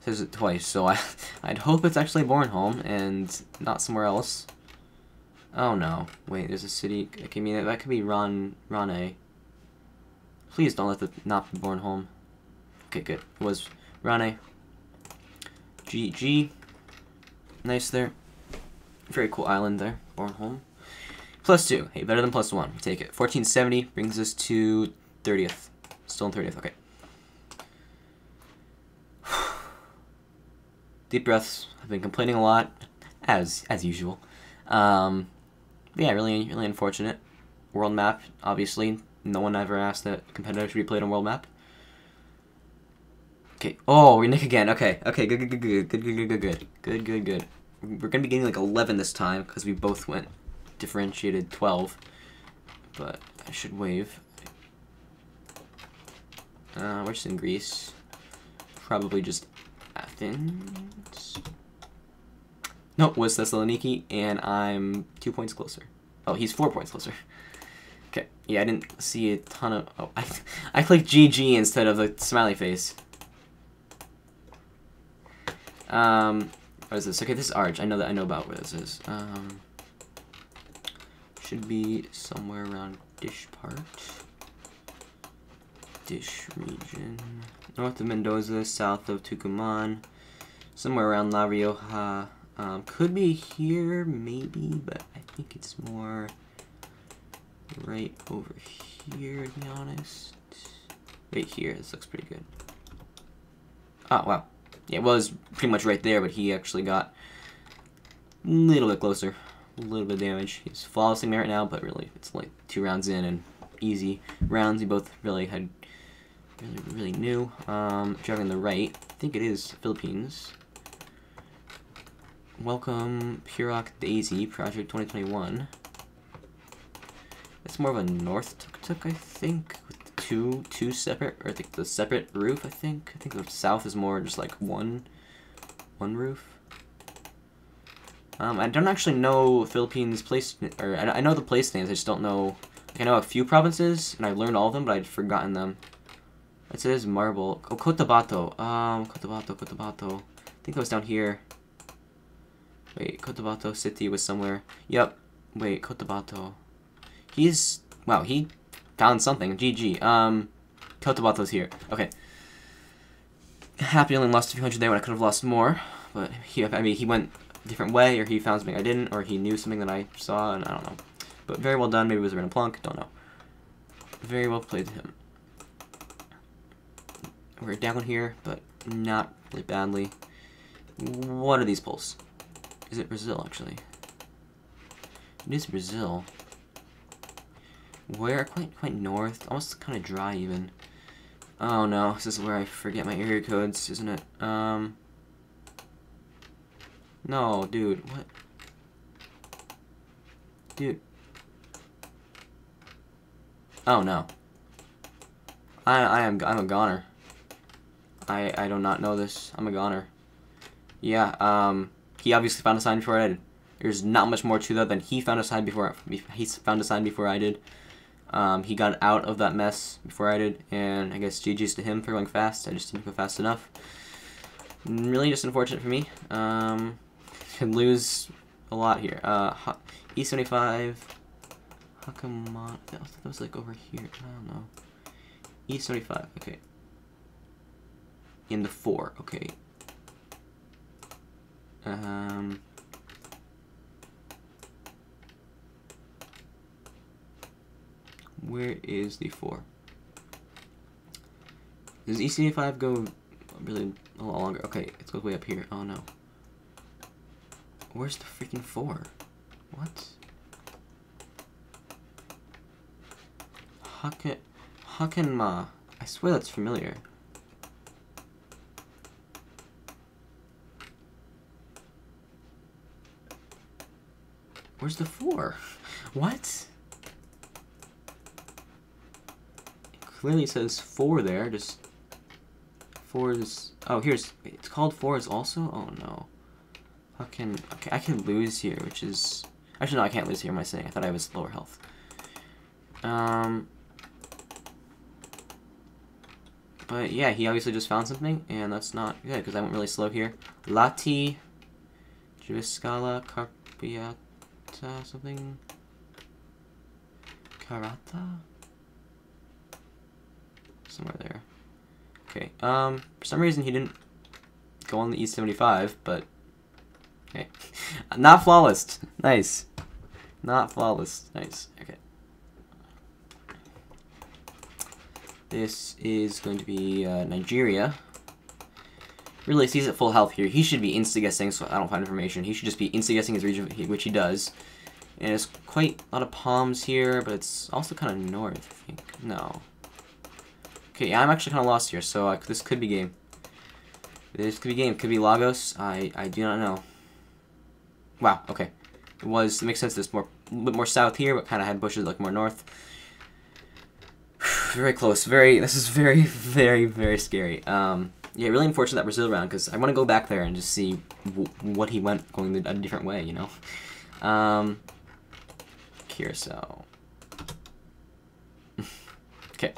It says it twice, so I, I'd hope it's actually Bornholm and not somewhere else. Oh no, wait, there's a city, I mean, that could be Ron, Rane. Please don't let the not be Bornholm. Okay, good. It was Rane. GG. Nice there. Very cool island there. Bornholm. Plus two. Hey, better than plus one. Take it. 1470 brings us to 30th. Still in 30th. Okay. Deep breaths. I've been complaining a lot, as as usual. Um, yeah, really, really unfortunate. World map, obviously. No one ever asked that competitor should be played on world map. Okay. Oh, we nick again. Okay. Okay. Good. Good. Good. Good. Good. Good. Good. Good. Good. Good. Good. We're gonna be getting like 11 this time because we both went differentiated 12. But I should wave. Uh, we're just in Greece. Probably just Athens. No, was Thessaloniki, and I'm two points closer. Oh, he's four points closer. Okay, yeah, I didn't see a ton of. Oh, I, I clicked GG instead of the smiley face. Um, what is this? Okay, this is Arch. I know that I know about where this is. Um, should be somewhere around Dish Part. Dish region. North of Mendoza, south of Tucumán, somewhere around La Rioja. Um, could be here, maybe, but I think it's more right over here, to be honest. Right here, this looks pretty good. Oh, wow. Yeah, it was pretty much right there, but he actually got a little bit closer. A little bit of damage. He's flawlessing me right now, but really, it's like two rounds in and easy rounds. We both really had really, really new. Um, driving the right, I think it is Philippines. Welcome, Purok Daisy, Project 2021. It's more of a north tuk-tuk, I think, with two two separate, or I think the separate roof, I think. I think the south is more just like one, one roof. Um, I don't actually know Philippines place, or I, I know the place names, I just don't know, like I know a few provinces, and I've learned all of them, but I'd forgotten them. It says marble. Oh, Cotabato. Um, Cotabato, Cotabato. I think that was down here. Wait, Cotabato City was somewhere. Yep. Wait, Cotabato. He's... Wow, he found something. GG. Um, Cotabato's here. Okay. Happy only lost a few hundred there when I could have lost more. But he, I mean, he went a different way, or he found something I didn't, or he knew something that I saw, and I don't know. But very well done. Maybe it was a random plunk. Don't know. Very well played to him. We're down here, but not really badly. What are these poles? Is it Brazil, actually? It is Brazil. Where? Quite, quite north. Almost kind of dry, even. Oh, no. This is where I forget my area codes, isn't it? Um... No, dude. What? Dude. Oh, no. I, I am, I'm a goner. I, I do not know this. I'm a goner. Yeah, um, he obviously found a sign before I did. There's not much more to that than he found a sign before he found a sign before I did. Um, he got out of that mess before I did, and I guess GG's to him for going fast. I just didn't go fast enough. Really just unfortunate for me. Um, could lose a lot here. Uh, E75. Hakaman. That was like over here. I don't know. E75. Okay in the 4, okay. Um, where is the 4? Does ECA5 go really a lot longer? Okay, it goes way up here. Oh no. Where's the freaking 4? What? Haken, Hakenma. I swear that's familiar. Where's the four? What? It clearly says four there, just four is oh here's it's called four is also oh no. Can okay I can lose here, which is actually no I can't lose here, am I saying? I thought I was lower health. Um But yeah, he obviously just found something, and that's not good, because I went really slow here. Lahti, Jyväskylä, Carpiat, uh, something? Karata? Somewhere there. Okay, um, for some reason he didn't go on the E75, but, okay. Not flawless. Nice. Not flawless. Nice. Okay. This is going to be uh, Nigeria. Really, he's at full health here. He should be insta-guessing, so I don't find information. He should just be insta-guessing his region, which he does. And there's quite a lot of palms here, but it's also kind of north, I think. No. Okay, I'm actually kind of lost here, so uh, this could be game. This could be game. Could be Lagos. I, I do not know. Wow, okay. It was, it makes sense it's more, a bit more south here, but kind of had bushes like more north. very close. Very, this is very, very, very scary. Um, yeah, really unfortunate that Brazil round, because I want to go back there and just see what he went going a different way, you know? Um, Curacao. okay.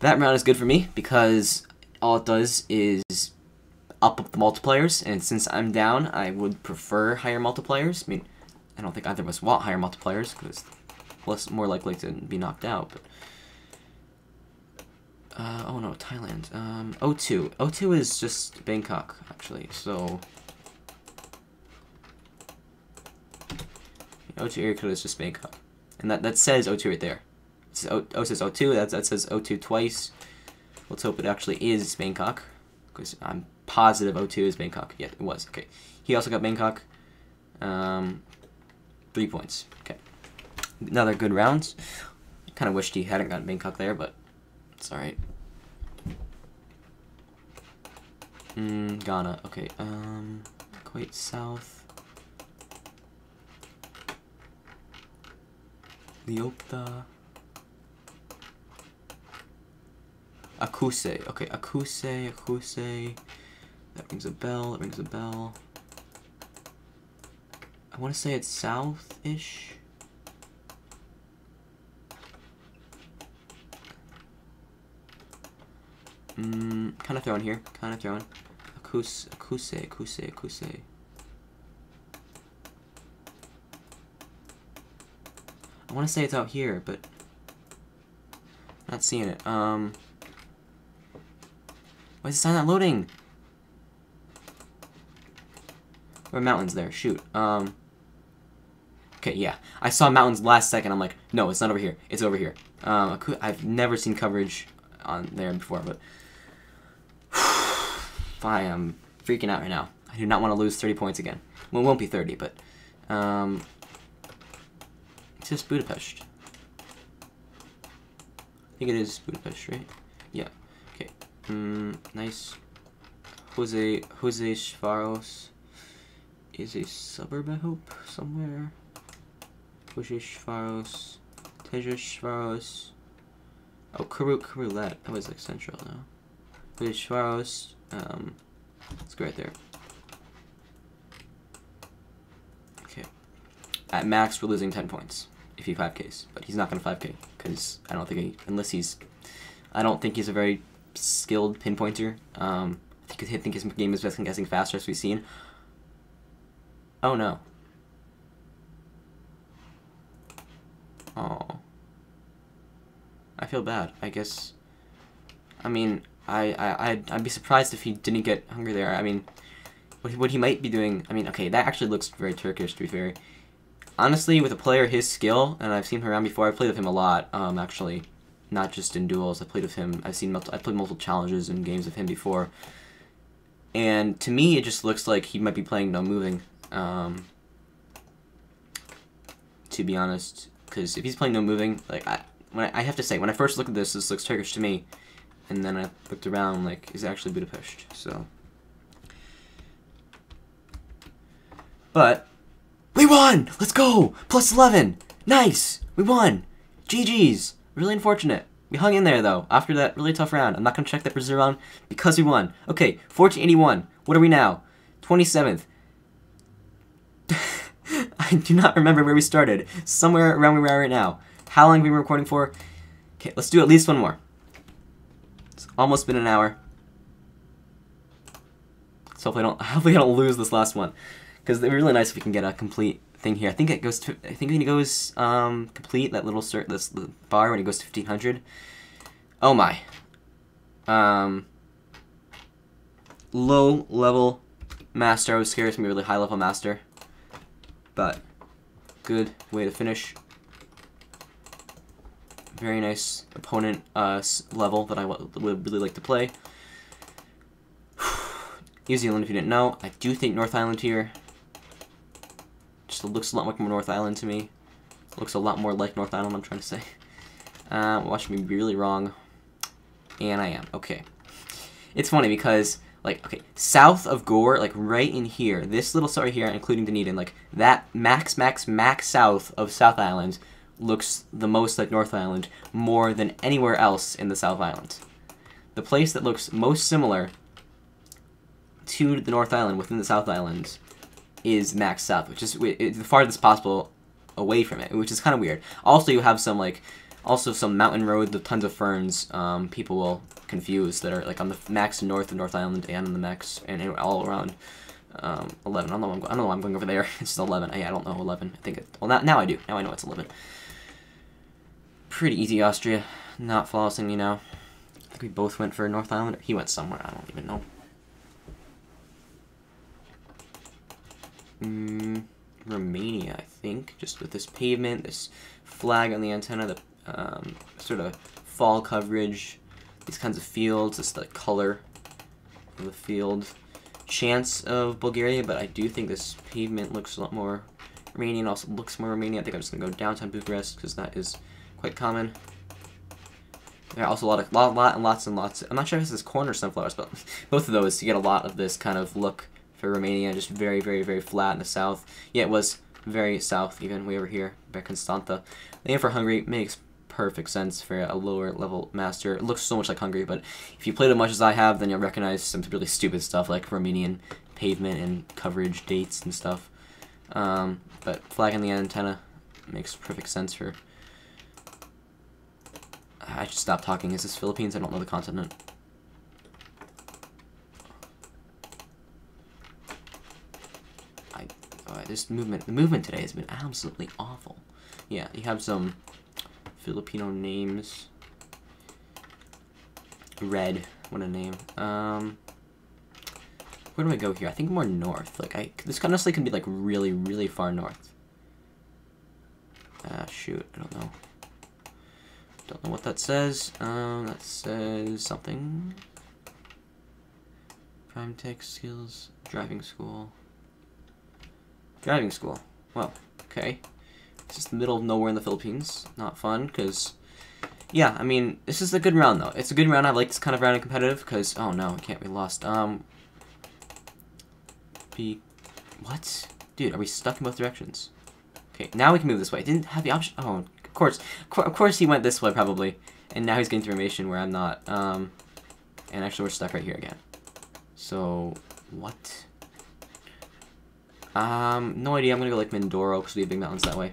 That round is good for me because all it does is up the multipliers, and since I'm down, I would prefer higher multipliers. I mean, I don't think either of us want higher multipliers because less more likely to be knocked out. But Uh, oh no, Thailand. Um, O2. O2 is just Bangkok, actually, so... O2 area code is just Bangkok. And that, that says O2 right there. It says O, o says O2, that, that says O2 twice. Let's hope it actually is Bangkok. Because I'm positive O2 is Bangkok. Yeah, it was. Okay. He also got Bangkok. Um, three points. Okay. Another good round. Kind of wished he hadn't gotten Bangkok there, but it's alright. Mm, Ghana. Okay. Um, quite south. Leopta. Akuse. Okay, Akuse, Akuse. That rings a bell, that rings a bell. I want to say it's south-ish. Mm, kind of throwing here, kind of throwing. Akuse, Akuse, Akuse, Akuse. I want to say it's out here, but not seeing it. Um, why is the sign not loading? Where mountains there? Shoot. Um. Okay, yeah. I saw mountains last second. I'm like, no, it's not over here. It's over here. Um, I've never seen coverage on there before, but I am freaking out right now. I do not want to lose 30 points again. Well, it won't be 30, but um, this Budapest? I think it is Budapest, right? Mm, nice. Jose Józsefváros is a suburb, I hope, somewhere. Józsefváros. Teja Schvaros. Oh, Karuk Karulet. That was like central now. Józsefváros. Um, let's go right there. Okay. At max, we're losing 10 points if he 5Ks, but he's not going to 5K because I don't think he, unless he's, I don't think he's a very skilled pinpointer. Um, I think, I think his game is best in guessing faster, as we've seen. Oh no. Oh. I feel bad. I guess. I mean, I I I'd, I'd be surprised if he didn't get Hungary there. I mean, what he, what he might be doing. I mean, okay, that actually looks very Turkish to be fair honestly, with a player his skill, and I've seen him around before, I've played with him a lot, um, actually. Not just in duels, I played with him, I've seen, I played multiple challenges and games with him before. And to me, it just looks like he might be playing no moving, um, to be honest. Because if he's playing no moving, like, I, when I, I have to say, when I first looked at this, this looks Turkish to me. And then I looked around, like, is actually Budapest, so... But, we won! Let's go! Plus 11! Nice! We won! GG's! Really unfortunate. We hung in there, though, after that really tough round. I'm not going to check that Brazil round because we won. Okay, 1481. What are we now? 27th. I do not remember where we started. Somewhere around where we are right now. How long have we been recording for? Okay, let's do at least one more. It's almost been an hour. So hopefully I don't, hopefully I don't lose this last one because it'd be really nice if we can get a complete thing here. I think it goes to I think when it goes um, complete that little cert this bar when it goes to fifteen hundred. Oh my. Um. Low level master. I was scared it's gonna be a really high level master, but good way to finish. Very nice opponent uh, level that I would really like to play. New Zealand, if you didn't know, I do think North Island here just looks a lot more North Island to me. Looks a lot more like North Island, I'm trying to say. Uh, watch me be really wrong. And I am. Okay. It's funny because, like, okay, south of Gore, like, right in here, this little star here, including Dunedin, like, that max, max, max south of South Island looks the most like North Island more than anywhere else in the South Island. The place that looks most similar to the North Island within the South Island is max south, which is the farthest possible away from it, which is kind of weird. Also, you have some like, also some mountain roads with tons of ferns. Um, people will confuse that are like on the max north of North Island and on the max and all around. Um, 11. I don't know. I'm, I don't know. Why I'm going over there. It's 11. I, I don't know. 11. I think. It, well, now, now I do. Now I know it's 11. Pretty easy, Austria. Not flossing, you know. I think we both went for North Island. He went somewhere. I don't even know. Mm, Romania, I think. Just with this pavement, this flag on the antenna, the um, sort of fall coverage, these kinds of fields, just the color of the field. Chance of Bulgaria, but I do think this pavement looks a lot more Romanian. Also looks more Romanian. I think I'm just gonna go downtown Bucharest because that is quite common. There are also a lot for Romania. Just very, very, very flat in the south. Yeah, it was very south, even way over here by Constanta. The name for Hungary makes perfect sense for a lower level master. It looks so much like Hungary, but if you played as much as I have, then you'll recognize some really stupid stuff like Romanian pavement and coverage dates and stuff. Um, but flag on the antenna makes perfect sense for I should stop talking. Is this Philippines? I don't know the continent. Uh, this movement, the movement today has been absolutely awful. Yeah, you have some Filipino names. Red, what a name. Um, where do I go here? I think more north. Like, I this honestly can be like really, really far north. Ah, shoot, I don't know. Don't know what that says. Um, that says something. Prime tech skills, driving school. Driving school. Well, okay. It's just the middle of nowhere in the Philippines. Not fun, because... Yeah, I mean, this is a good round, though. It's a good round. I like this kind of round in competitive, because... Oh, no, it can't be lost. Um... Be... What? Dude, are we stuck in both directions? Okay, now we can move this way. I didn't have the option... Oh, of course, of course he went this way probably, and now he's getting through information where I'm not. Um, and actually we're stuck right here again. So what? Um, no idea. I'm gonna go like Mindoro because we have big mountains that way.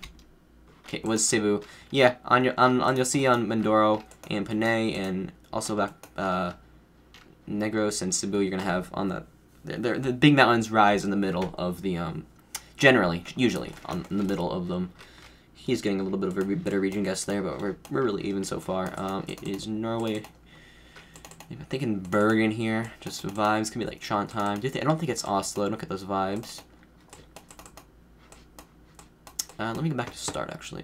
Okay, was Cebu. Yeah, on your on on you'll see on Mindoro and Panay and also back uh, Negros and Cebu. You're gonna have on the the, the big mountains rise in the middle of the um generally usually on in the middle of them He's getting a little bit of a better region guess there, but we're, we're really even so far. Um, it is Norway. I'm thinking Bergen here. Just vibes. Can be like Trondheim. Do I don't think it's Oslo. Look at those vibes. Uh, let me go back to start, actually.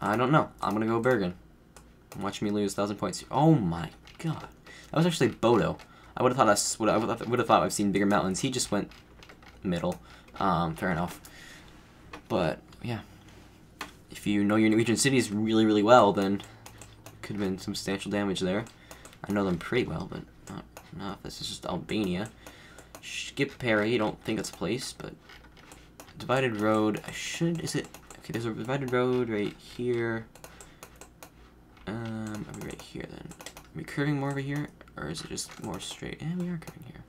I don't know. I'm to go Bergen. Watch me lose 1,000 points. Oh my god. That was actually Bodo. I would have thought us would would have thought I've seen bigger mountains. He just went middle. Um, fair enough. But, yeah. If you know your Norwegian cities really, really well, then could have been substantial damage there. I know them pretty well, but not enough. This is just Albania. Skip Perry, don't think it's a place, but divided road, I should, is it, okay, there's a divided road right here. Um, are we right here then? Are we curving more over here, or is it just more straight? Yeah, we are curving here.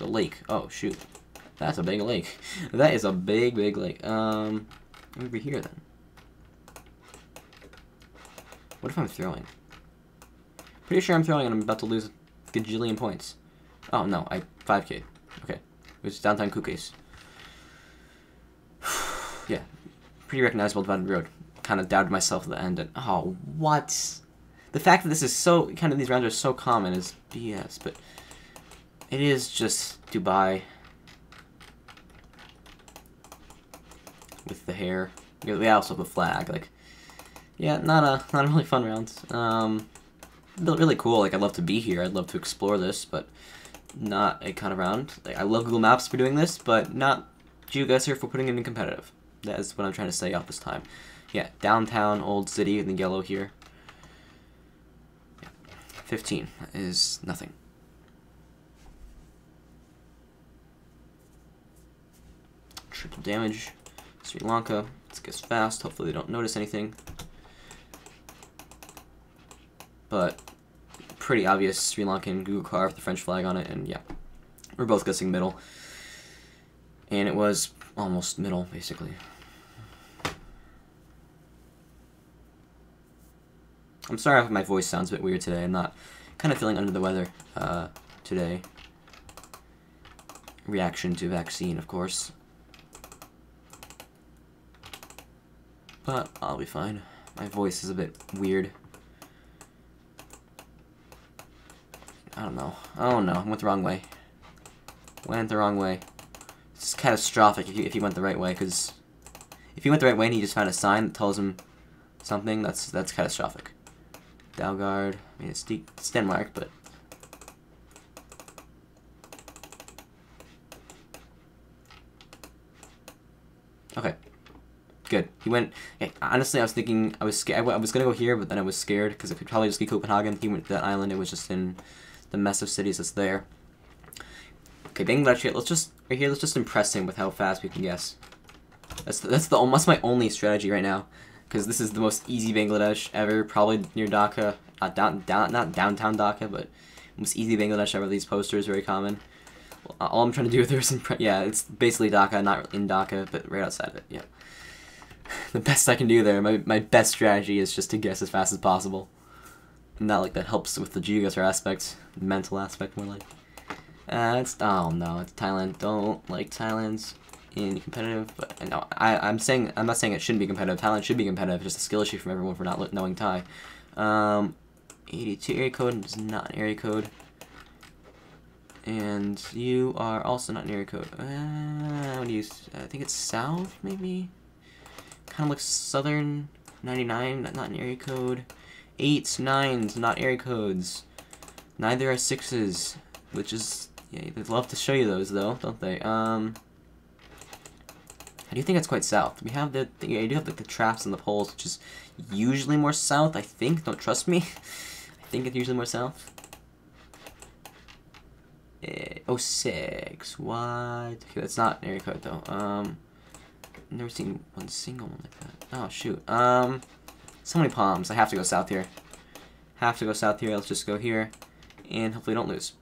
A lake. Oh, shoot. That's a big lake. That is a big, big lake. Um, over here then. What if I'm throwing? Pretty sure I'm throwing and I'm about to lose a gajillion points. Oh, no, I 5k. Okay. It was downtown Kukes. yeah. Pretty recognizable divided road. Kind of doubted myself at the end and, oh, what? The fact that this is so, kind of these rounds are so common is BS, but it is just Dubai with the hair. We also have a flag. Like, yeah, not a not a really fun round. Um, really cool. Like, I'd love to be here. I'd love to explore this, but not a kind of round. Like, I love Google Maps for doing this, but not GeoGuessr for putting it in competitive. That is what I'm trying to say off this time. Yeah, downtown, old city in the yellow here. Yeah. 15 is nothing. Triple damage. Sri Lanka. Let's guess fast. Hopefully they don't notice anything. But pretty obvious Sri Lankan Google car with the French flag on it, and yeah, we're both guessing middle. And it was almost middle, basically. I'm sorry if my voice sounds a bit weird today. I'm not kind of feeling under the weather uh, today. Reaction to vaccine, of course. But I'll be fine. My voice is a bit weird. I don't know. Oh no, I went the wrong way. Went the wrong way. It's catastrophic if you, if went the right way, because if you went the right way and he just found a sign that tells him something, that's that's catastrophic. Dalgard, I mean, it's, it's Denmark, but... Okay. Good. He went... Okay, honestly, I was thinking... I was scared. I was going to go here, but then I was scared, because it could probably just be Copenhagen. He went to that island. It was just in the mess of cities that's there. Okay, Bangladesh, let's just... Right here, let's just impress him with how fast we can guess. That's the, that's the almost my only strategy right now because this is the most easy Bangladesh ever, probably near Dhaka, not down, down, not downtown Dhaka, but most easy Bangladesh ever. These posters very common. Well, all I'm trying to do with this, yeah, it's basically Dhaka, not in Dhaka, but right outside of it. Yeah, the best I can do there. My my best strategy is just to guess as fast as possible. Not like that helps with the geoguessr aspect, mental aspect more like. Uh, it's oh no, it's Thailand. Don't like Thailand's in competitive, but no, I, I'm saying I'm not saying it shouldn't be competitive. Thailand should be competitive. Just a skill issue from everyone for not knowing Thai. Um, 82 area code is not an area code, and you are also not an area code. Uh, what do you? I think it's south, maybe. Kind of looks southern. 99, not an area code. Eights, nines, not area codes. Neither are sixes, which is yeah, they'd love to show you those though, don't they? Um. I do think it's quite south. We have the, the I do have like the traps and the poles, which is usually more south, I think. Don't trust me. I think it's usually more south. Eh, oh six. What? Okay, that's not an area code though. Um never seen one single one like that. Oh shoot. Um so many palms. I have to go south here. Have to go south here. Let's just go here. And hopefully don't lose.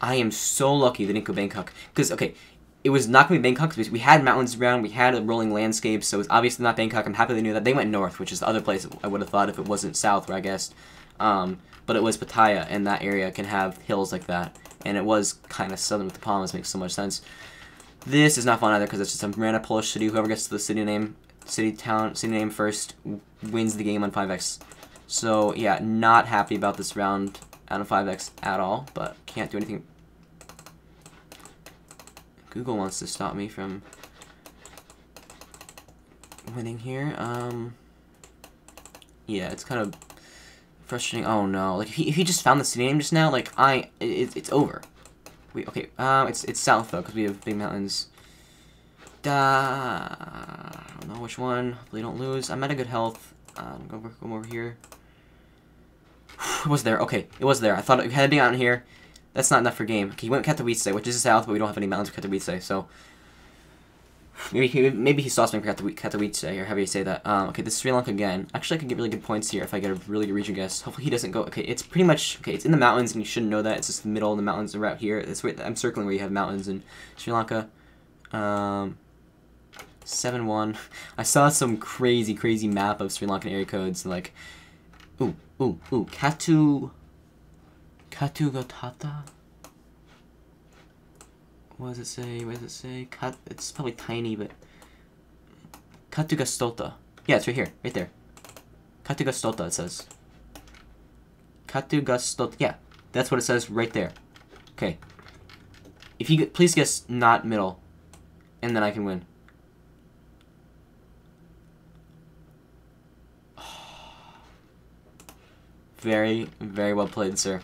I am so lucky they didn't go Bangkok. Because, okay, it was not going to be Bangkok because we had mountains around, we had a rolling landscape, so it's obviously not Bangkok. I'm happy they knew that. They went north, which is the other place I would have thought if it wasn't south, where I guessed. Um, but it was Pattaya, and that area can have hills like that. And it was kind of southern with the palms, makes so much sense. This is not fun either because it's just a random Polish city. Whoever gets to the city name, city town, city name first wins the game on 5x. So yeah, not happy about this round out of 5x at all, but can't do anything Google wants to stop me from winning here. Um, yeah, it's kind of frustrating. Oh no, like if he, if he just found the city name just now, like I, it, it's over. We okay. Um, it's it's south though because we have big mountains. Da, I don't know which one. Hopefully, don't lose. I'm at a good health. Um, go over, go over here. it was there. Okay, it was there. I thought it had to be out here. That's not enough for game. Okay, he went Katowice, which is south, but we don't have any mountains for Katowice, so... Maybe he, maybe he stops me for Katowice, or however you say that. Um, okay, this is Sri Lanka again. Actually, I could get really good points here if I get a really good region guess. Hopefully he doesn't go... Okay, it's pretty much... Okay, it's in the mountains, and you shouldn't know that. It's just the middle of the mountains are out here. It's where, I'm circling where you have mountains in Sri Lanka. Um... 7-1. I saw some crazy, crazy map of Sri Lankan area codes, like... Ooh, ooh, ooh. Katu... Katugatata? What does it say? What does it say? Kat it's probably tiny, but... Katugastota. Yeah, it's right here. Right there. Katugastota, it says. Katugastota. Yeah, that's what it says right there. Okay. If you please guess not middle, and then I can win. Very, very well played, sir.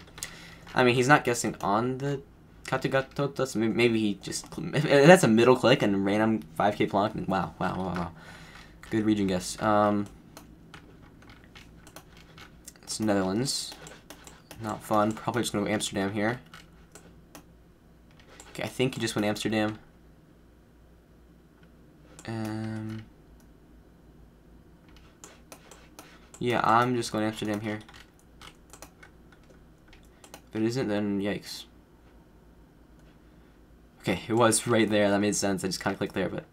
I mean, he's not guessing on the Maybe, maybe he just... That's a middle click and random 5k plonk. Wow, wow, wow, wow. Good region guess. Um, it's Netherlands. Not fun. Probably just going to go Amsterdam here. Okay, I think he just went Amsterdam. Um, yeah, I'm just going Amsterdam here. If it isn't, then yikes. Okay, it was right there. That made sense. I just kind of clicked there, but...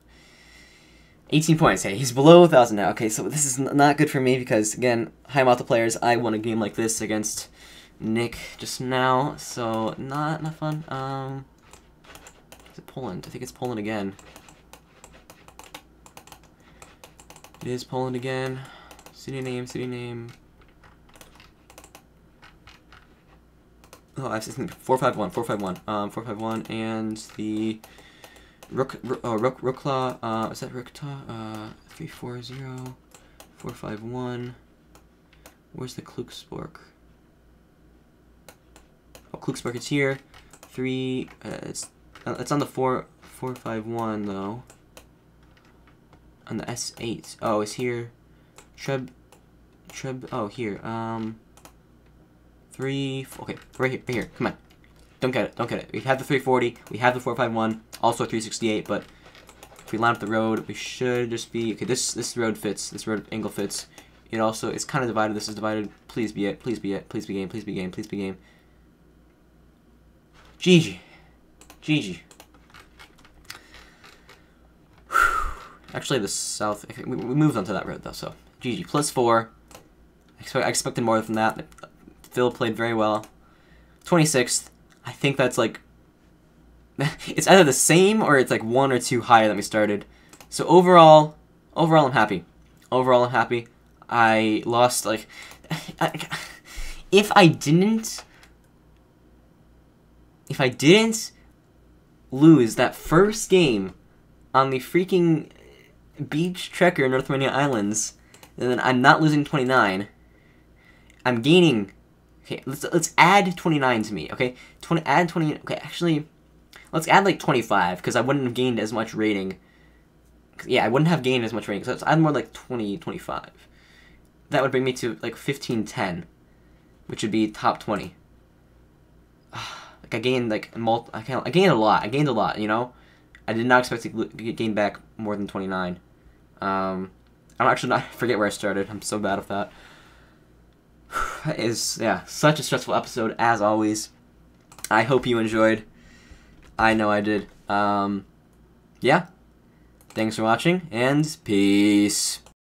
18 points. Hey, he's below 1,000 now. Okay, so this is not good for me because, again, high multiplayers, I won a game like this against Nick just now, so not, enough fun. Um, is it Poland? I think it's Poland again. It is Poland again. City name, city name, Oh, I have 451, 451, um, 451, and the Rook, Rook, oh, Rook, Rooklaw, uh, is that Rookta? Uh, 340, 451. Where's the Klugsborg? Oh, Klugsborg is here. Three, uh, it's, uh, it's on the 4, 451, though. On the S8. Oh, it's here. Treb, Treb, oh, here, um three, four, okay, right here, right here, come on. Don't get it, don't get it. We have the 340, we have the 451, also 368, but if we line up the road, we should just be, okay, this, this road fits, this road angle fits. It also, it's kind of divided, this is divided, please be it, please be it, please be game, please be game, please be game. GG. GG. Actually, the south, we, we moved onto that road though, so GG. Plus four. I expected more than that. Phil played very well. 26th. I think that's like... it's either the same or it's like one or two higher than we started. So overall, overall I'm happy. Overall I'm happy. I lost like... if I didn't... If I didn't lose that first game on the freaking beach trekker in North Mariana Islands, then I'm not losing 29. I'm gaining Okay, let's let's add 29 to me, okay? 20 add 20 okay, actually let's add like 25 because I wouldn't have gained as much rating. Yeah, I wouldn't have gained as much rating. So let's add more like 20 25. That would bring me to like 15 10, which would be top 20. like I gained like multi I can't I gained a lot. I gained a lot, you know? I did not expect to gain back more than 29. Um I'm actually not forget where I started. I'm so bad at is yeah such a stressful episode as always. I hope you enjoyed. I know I did. Um, yeah. Thanks for watching and peace.